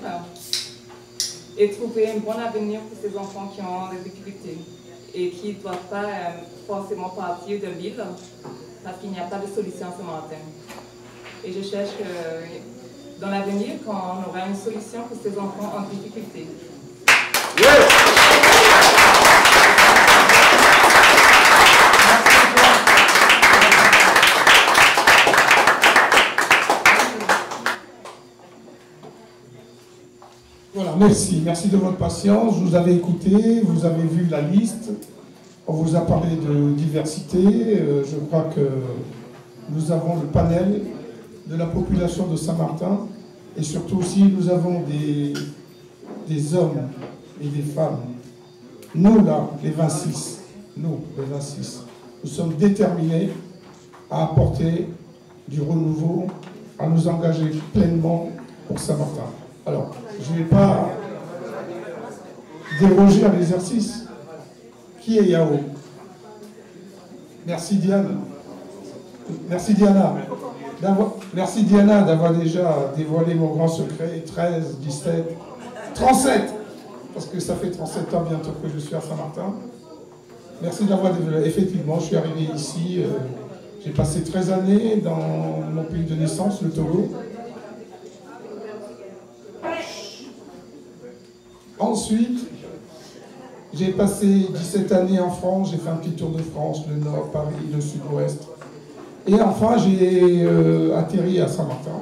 et trouver un bon avenir pour ces enfants qui ont des difficultés et qui ne doivent pas euh, forcément partir de l'île parce qu'il n'y a pas de solution ce matin. Et je cherche euh, dans l'avenir quand on aura une solution pour ces enfants en difficulté. Voilà, mais merci. Merci de votre patience. Vous avez écouté, vous avez vu la liste. On vous a parlé de diversité. Euh, je crois que nous avons le panel de la population de Saint-Martin. Et surtout aussi, nous avons des, des hommes et des femmes. Nous, là, les 26, nous, les 26, nous sommes déterminés à apporter du renouveau, à nous engager pleinement pour Saint-Martin. Alors, je ne vais pas déroger à l'exercice. Qui est Yao? Merci Diane. Merci Diana. Merci Diana d'avoir déjà dévoilé mon grand secret. 13, 17, 37 Parce que ça fait 37 ans bientôt que je suis à Saint-Martin. Merci d'avoir dévoilé. Effectivement, je suis arrivé ici. Euh, j'ai passé 13 années dans mon pays de naissance, le Togo. Ensuite, j'ai passé 17 années en France, j'ai fait un petit tour de France, le Nord, Paris, le Sud-Ouest. Et enfin, j'ai euh, atterri à Saint-Martin,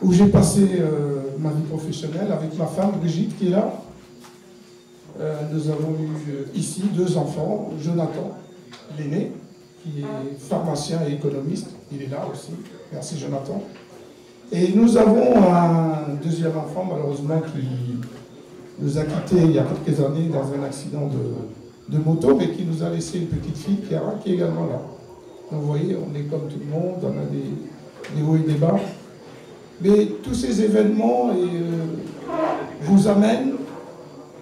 où j'ai passé euh, ma vie professionnelle avec ma femme Brigitte qui est là. Euh, nous avons eu ici deux enfants, Jonathan, l'aîné, qui est pharmacien et économiste, il est là aussi. Merci Jonathan. Et nous avons un deuxième enfant, malheureusement, qui nous a quittés il y a quelques années dans un accident de, moto, mais qui nous a laissé une petite fille, Chiara, qui est également là. Donc vous voyez, on est comme tout le monde, on a des, hauts et des bas. Mais tous ces événements euh, vous amènent,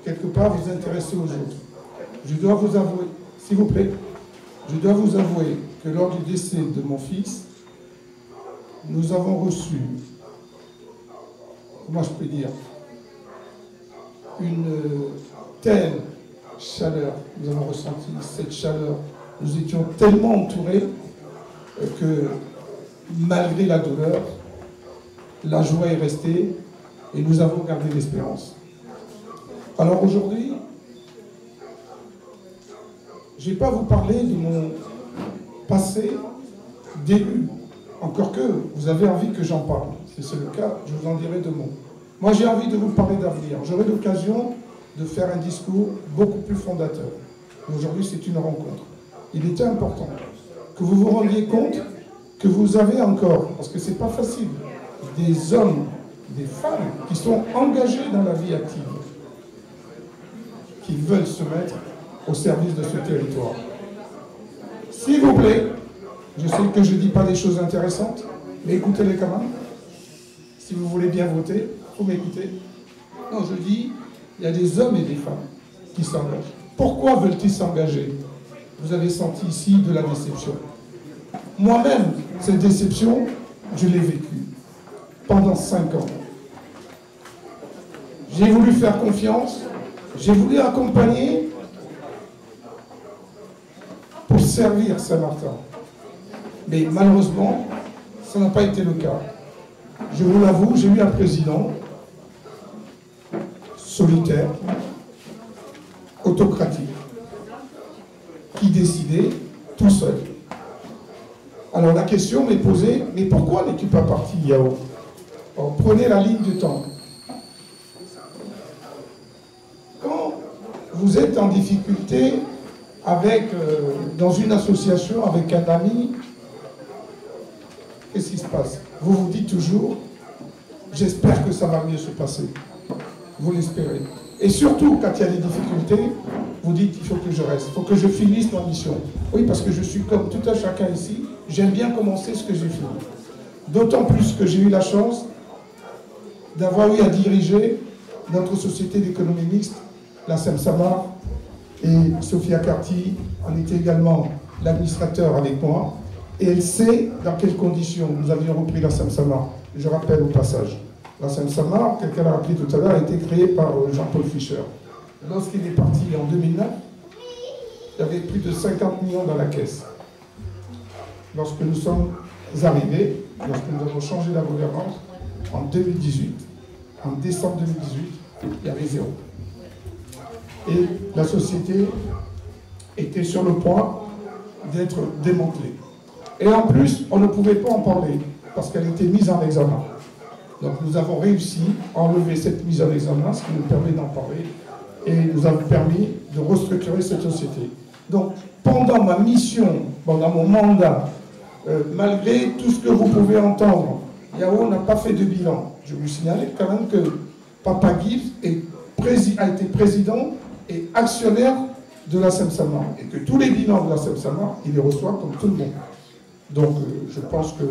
quelque part, vous intéresser aux autres. Je dois vous avouer, s'il vous plaît, je dois vous avouer que lors du décès de mon fils, nous avons reçu, comment je peux dire, une telle chaleur, nous avons ressenti cette chaleur, nous étions tellement entourés que malgré la douleur, la joie est restée et nous avons gardé l'espérance. Alors aujourd'hui, je ne vais pas vous parler de mon passé d'élu encore que vous avez envie que j'en parle. Si c'est le cas, je vous en dirai deux mots. Moi, j'ai envie de vous parler d'avenir. J'aurai l'occasion de faire un discours beaucoup plus fondateur. Aujourd'hui, c'est une rencontre. Il était important que vous vous rendiez compte que vous avez encore, parce que ce n'est pas facile, des hommes, des femmes qui sont engagés dans la vie active, qui veulent se mettre au service de ce territoire. S'il vous plaît, je sais que je ne dis pas des choses intéressantes, mais écoutez-les quand même. Si vous voulez bien voter, il faut m'écouter. Non, je dis, il y a des hommes et des femmes qui s'engagent. Pourquoi veulent-ils s'engager? Vous avez senti ici de la déception. Moi-même, cette déception, je l'ai vécue pendant cinq ans. J'ai voulu faire confiance, j'ai voulu accompagner pour servir Saint-Martin. Mais malheureusement, ça n'a pas été le cas. Je vous l'avoue, j'ai eu un président solitaire, autocratique, qui décidait tout seul. Alors la question m'est posée, mais pourquoi n'es-tu pas parti, Yao? Prenez la ligne du temps. Quand vous êtes en difficulté avec, euh, dans une association avec un ami qu'est-ce qui se passe Vous vous dites toujours, j'espère que ça va mieux se passer. Vous l'espérez. Et surtout, quand il y a des difficultés, vous dites, il faut que je reste, il faut que je finisse ma mission. Oui, parce que je suis comme tout un chacun ici, j'aime bien commencer ce que j'ai fini. D'autant plus que j'ai eu la chance d'avoir eu à diriger notre société d'économie mixte, la SEMSAMA, et Sophia Carty en était également l'administrateur avec moi et elle sait dans quelles conditions nous avions repris la Samsama. Je rappelle au passage. La Samsama, quelqu'un l'a rappelé tout à l'heure, a été créée par euh, Jean-Paul Fischer. Lorsqu'il est parti en 2009, il y avait plus de 50 millions dans la caisse. Lorsque nous sommes arrivés, lorsque nous avons changé la gouvernance, en 2018, en décembre 2018, il y avait zéro. Et la société était sur le point d'être démantelée. Et en plus, on ne pouvait pas en parler parce qu'elle était mise en examen. Donc nous avons réussi à enlever cette mise en examen, ce qui nous permet d'en parler, et nous avons permis de restructurer cette société. Donc pendant ma mission, pendant mon mandat, euh, malgré tout ce que vous pouvez entendre, Yahoo n'a pas fait de bilan. Je vous signale quand même que Papa Gibbs a été président et actionnaire de la SEMSAMA et que tous les bilans de la SEMSAMA, il les reçoit comme tout le monde. Donc euh, je pense que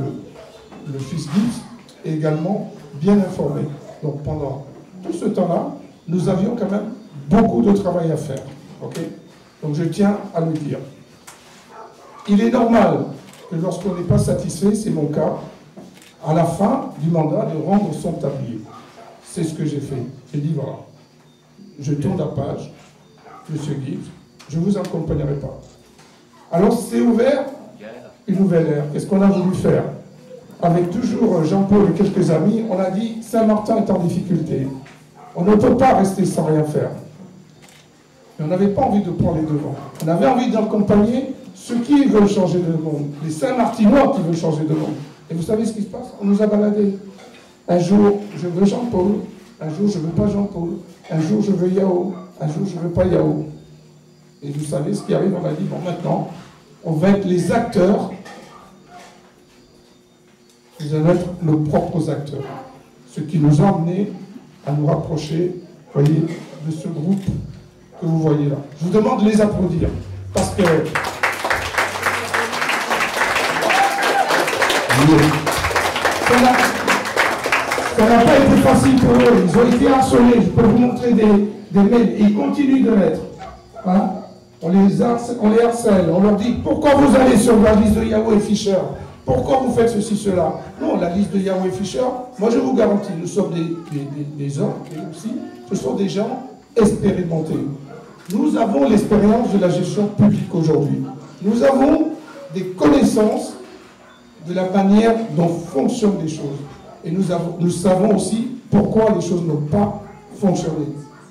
le fils Gibbs est également bien informé. Donc pendant tout ce temps-là, nous avions quand même beaucoup de travail à faire. Donc je tiens à le dire. Il est normal que lorsqu'on n'est pas satisfait, c'est mon cas, à la fin du mandat, de rendre son tablier. C'est ce que j'ai fait. J'ai dit voilà, je tourne la page, Monsieur Gibbs, je ne vous accompagnerai pas. Alors c'est ouvert nouvelle ère. Qu'est-ce qu'on a voulu faire? Avec toujours Jean-Paul et quelques amis, on a dit Saint-Martin est en difficulté. On ne peut pas rester sans rien faire. Mais on n'avait pas envie de prendre les devants. On avait envie d'accompagner ceux qui veulent changer de monde, les Saint-Martinois qui veulent changer de monde. Et vous savez ce qui se passe? On nous a baladés. Un jour, je veux Jean-Paul. Un jour, je veux pas Jean-Paul. Un jour, je veux Yao. Un jour, je veux pas Yao. Et vous savez ce qui arrive? On a dit, bon, maintenant, on va être les acteurs. Allons être nos propres acteurs. Ce qui nous a amené à nous rapprocher, voyez, de ce groupe que vous voyez là. Je vous demande de les applaudir. Parce que Ça n'a pas été facile pour eux. Ils ont été harcelés. Je peux vous montrer des, mails. Et ils continuent de l'être. Hein? on, les harcèle, on les harcèle. On leur dit pourquoi vous allez sur la liste de Yahoo et Fischer Pourquoi vous faites ceci, cela Non, la liste de Yahoo et Fischer, moi je vous garantis, nous sommes des, hommes et aussi, ce sont des gens expérimentés. Nous avons l'expérience de la gestion publique aujourd'hui. Nous avons des connaissances de la manière dont fonctionnent les choses. Et nous, avons, nous savons aussi pourquoi les choses n'ont pas fonctionné.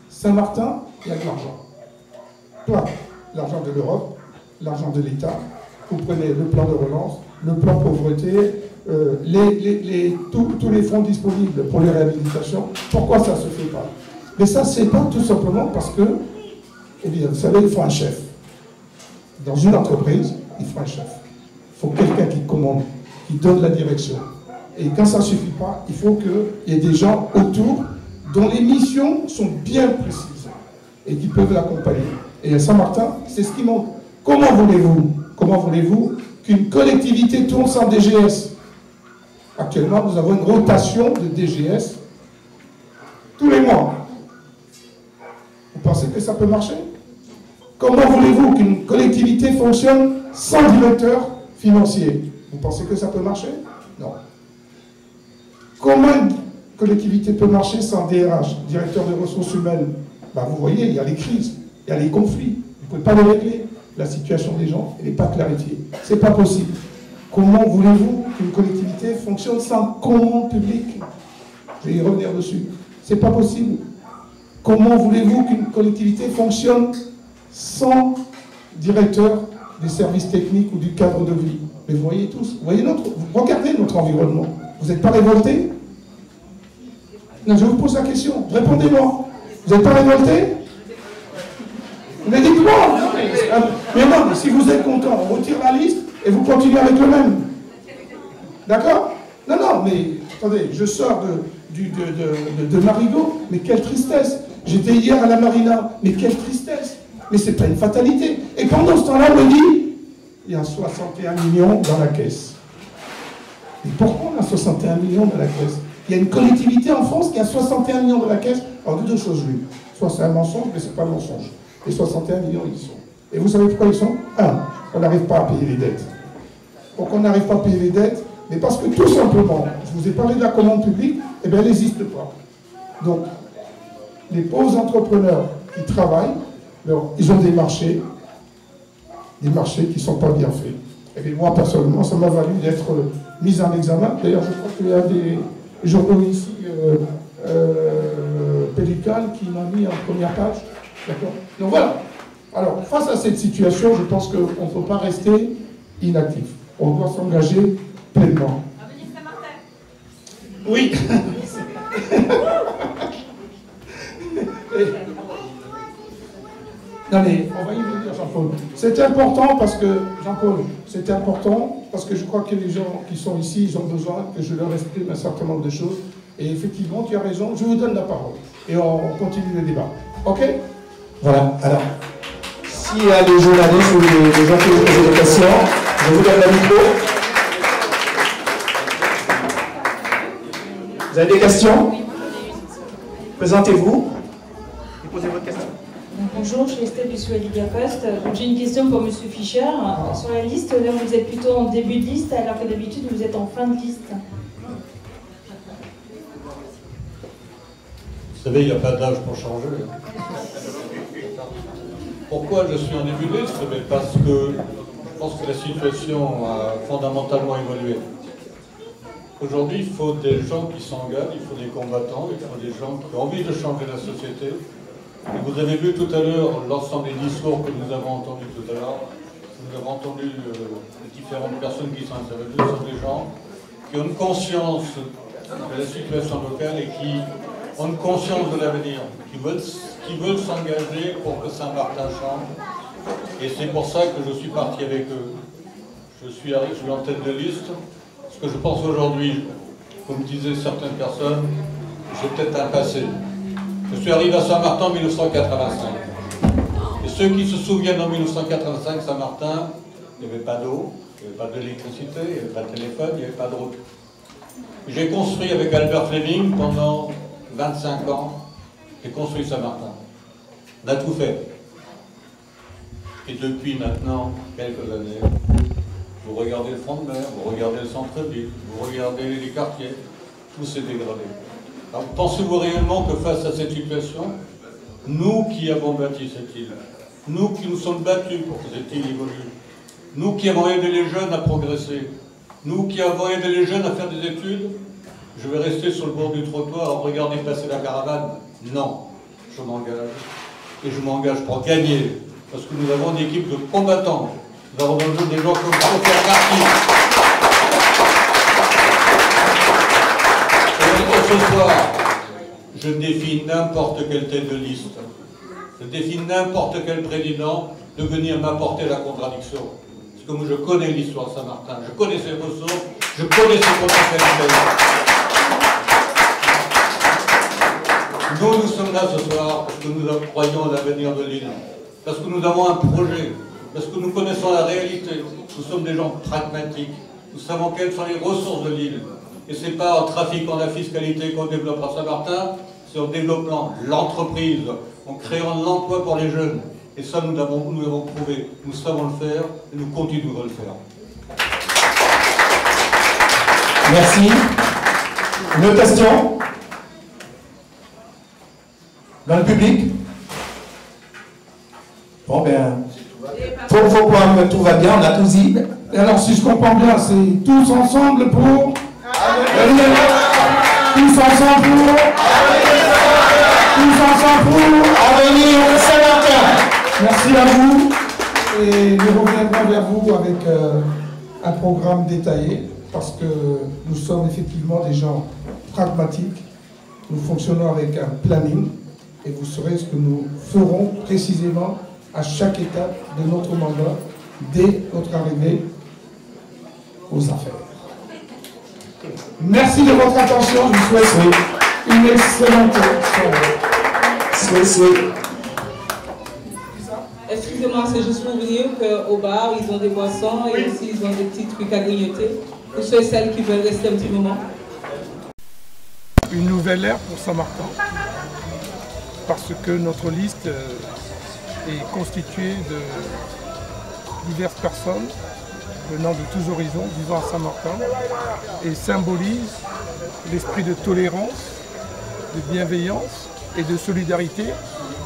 Saint-Martin, il y a de l'argent. Toi, l'argent de l'Europe, l'argent de l'État, vous prenez le plan de relance, le plan pauvreté, tous les fonds disponibles pour les réhabilitations. Pourquoi ça ne se fait pas? Mais ça, c'est pas tout simplement parce que, eh bien, vous savez, il faut un chef. Dans une entreprise, il faut un chef. Il faut quelqu'un qui commande qui donne la direction. Et quand ça ne suffit pas, il faut qu'il y ait des gens autour dont les missions sont bien précises et qui peuvent l'accompagner. Et à Saint-Martin, c'est ce qui manque. Comment voulez-vous Comment voulez-vous qu'une collectivité tourne sans DGS Actuellement, nous avons une rotation de DGS tous les mois. Vous pensez que ça peut marcher? Comment voulez-vous qu'une collectivité fonctionne sans directeur financier? Vous pensez que ça peut marcher? Non. Comment une collectivité peut marcher sans DRH, directeur des ressources humaines? Ben, Vous voyez, il y a les crises, il y a les conflits. Vous ne pouvez pas les régler. La situation des gens, elle n'est pas clarifiée. Ce n'est pas possible. Comment voulez-vous qu'une collectivité fonctionne sans commande publique? Je vais y revenir dessus. Ce n'est pas possible. Comment voulez-vous qu'une collectivité fonctionne sans directeur des services techniques ou du cadre de vie? Mais vous voyez tous, vous voyez notre, regardez notre environnement. Vous n'êtes pas révoltés? Non, je vous pose la question. Répondez-moi. Vous n'êtes pas révoltés? Mais dites-moi mais, non, mais si vous êtes content, on retire la liste et vous continuez avec le même. D'accord? Non, non, mais attendez, je sors de, de, de, Marigot, mais quelle tristesse. J'étais hier à la Marina, mais quelle tristesse. Mais c'est pas une fatalité. Et pendant ce temps-là, on me dit, il y a 61 millions dans la caisse. Et pourquoi on a 61 millions dans la caisse? Il y a une collectivité en France qui a 61 millions dans la caisse. Alors, deux choses, lui. Soit c'est un mensonge, mais ce n'est pas un mensonge. Les 61 millions, ils sont. Et vous savez pourquoi ils sont? Un, on n'arrive pas à payer les dettes. Pourquoi on n'arrive pas à payer les dettes Mais parce que tout simplement, je vous ai parlé de la commande publique, eh bien, elle n'existe pas. Donc, les pauvres entrepreneurs qui travaillent, ils ont des marchés, des marchés qui ne sont pas bien faits. Et bien moi, personnellement, ça m'a valu d'être mis en examen. D'ailleurs, je crois qu'il y a des journaux ici, euh, euh, qui m'a mis en première page. D'accord Donc voilà. Alors, face à cette situation, je pense qu'on ne peut pas rester inactif. On doit s'engager pleinement. Oui, Allez, on va y venir, Jean-Paul. C'est important parce que, Jean-Paul, c'est important parce que je crois que les gens qui sont ici, ils ont besoin que je leur exprime un certain nombre de choses. Et effectivement, tu as raison, je vous donne la parole. Et on, continue le débat. OK? Voilà, alors, s'il y a des journalistes ou des, gens qui veulent poser des questions, je vous donne le micro. Vous avez des questions? Présentez-vous et posez votre question. Bonjour, je suis Estelle Post. J'ai une question pour M. Fischer. Sur la liste, là, vous êtes plutôt en début de liste, alors que d'habitude, vous êtes en fin de liste. Vous savez, il n'y a pas d'âge pour changer. Pourquoi je suis en début de Parce que je pense que la situation a fondamentalement évolué. Aujourd'hui, il faut des gens qui s'engagent, il faut des combattants, il faut des gens qui ont envie de changer la société. Vous avez vu tout à l'heure l'ensemble des discours que nous avons entendus tout à l'heure. Nous avons entendu euh, les différentes personnes qui sont intervenues. Ce sont des gens qui ont une conscience de la situation locale et qui ont une conscience de l'avenir, qui veulent, qui veulent s'engager pour que Saint-Martin change. Et c'est pour ça que je suis parti avec eux. Je suis, je suis en tête de liste que je pense aujourd'hui, comme disaient certaines personnes, j'ai peut-être un passé. Je suis arrivé à Saint-Martin en 1985. Et ceux qui se souviennent en 1985, Saint-Martin, il n'y avait pas d'eau, il n'y avait pas d'électricité, il n'y avait pas de téléphone, il n'y avait pas de route. J'ai construit avec Albert Fleming pendant 25 ans, j'ai construit Saint-Martin. On a tout fait. Et depuis maintenant quelques années, vous regardez le front de mer, vous regardez le centre-ville, vous regardez les quartiers, tout s'est dégradé. pensez-vous réellement que face à cette situation, nous qui avons bâti cette île, nous qui nous sommes battus pour que cette île évolue, nous qui avons aidé les jeunes à progresser, nous qui avons aidé les jeunes à faire des études, je vais rester sur le bord du trottoir en regarder passer la caravane? Non, je m'engage. Et je m'engage pour gagner, parce que nous avons une équipe de combattants nous avons des gens comme faire partie. Ce soir, je défie n'importe quelle tête de liste. Je défie n'importe quel président de venir m'apporter la contradiction. Parce que moi, je connais l'histoire de Saint-Martin, je connais ses ressources, je connais ses potentialités. Nous, nous sommes là ce soir parce que nous croyons à l'avenir de l'île, parce que nous avons un projet, parce que nous connaissons la réalité. Nous sommes des gens pragmatiques. Nous savons quelles sont les ressources de l'île. Et ce n'est pas en trafiquant la fiscalité qu'on développera Saint-Martin, c'est en développant l'entreprise, en créant de l'emploi pour les jeunes. Et ça, nous l'avons nous prouvé. Nous savons le faire et nous continuerons à le faire. Merci. Une autre question? Dans le public? Bon, ben, faut, faut croire que tout va bien, on a tout dit. Et alors, si je comprends bien, c'est tous ensemble pour. Tous ensemble pour. Tous ensemble pour. Avenir Saint-Martin. Merci à vous. Et nous reviendrons vers vous avec euh, un programme détaillé parce que nous sommes effectivement des gens pragmatiques. Nous fonctionnons avec un planning et vous saurez ce que nous ferons précisément à chaque étape de notre mandat dès notre arrivée aux affaires. Merci de votre attention. Je vous souhaite une excellente soirée. Excusez-moi, c'est juste pour vous dire qu'au bar, ils ont des boissons et aussi ils ont des petits trucs à grignoter. Pour ceux et celles qui veulent rester un petit moment. Une nouvelle ère pour Saint-Martin. Parce que notre liste euh, est constitué de diverses personnes venant de tous horizons, vivant à Saint-Martin, et symbolise l'esprit de tolérance, de bienveillance et de solidarité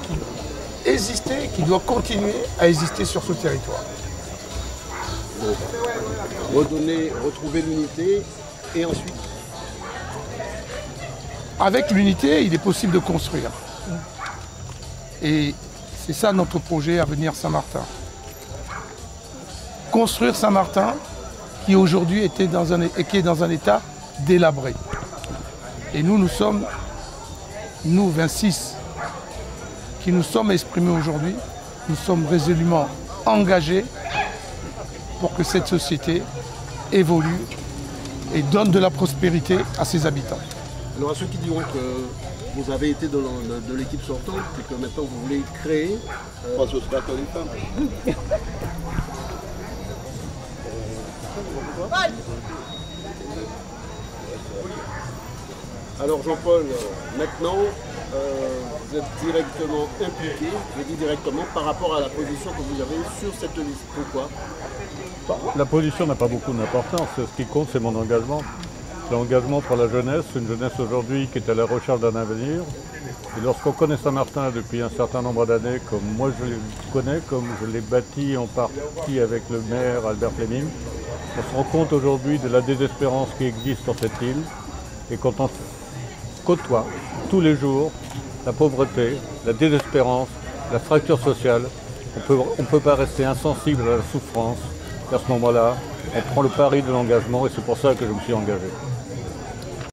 qui existait, qui doit continuer à exister sur ce territoire. Redonner, retrouver l'unité et ensuite Avec l'unité, il est possible de construire. Et c'est ça notre projet à venir Saint-Martin. Construire Saint-Martin qui aujourd'hui était dans un, est dans un état délabré. Et nous, nous sommes nous 26 qui nous sommes exprimés aujourd'hui, nous sommes résolument engagés pour que cette société évolue et donne de la prospérité à ses habitants. Alors à ceux qui diront que vous avez été de, de- de l'équipe sortante et que maintenant vous voulez créer... Euh... Pas Alors Jean-Paul, maintenant, euh, vous êtes directement impliqué, je dis directement, par rapport à la position que vous avez sur cette liste. Pourquoi? La position n'a pas beaucoup d'importance. Ce qui compte, c'est mon engagement. L'engagement pour la jeunesse, une jeunesse aujourd'hui qui est à la recherche d'un avenir. Et lorsqu'on connaît Saint-Martin depuis un certain nombre d'années, comme moi je le connais, comme je l'ai bâti en partie avec le maire Albert Fleming, on se rend compte aujourd'hui de la désespérance qui existe sur cette île. Et quand on côtoie tous les jours la pauvreté, la désespérance, la fracture sociale, on ne peut pas rester insensible à la souffrance. Et à ce moment-là, on prend le pari de l'engagement et c'est pour ça que je me suis engagé.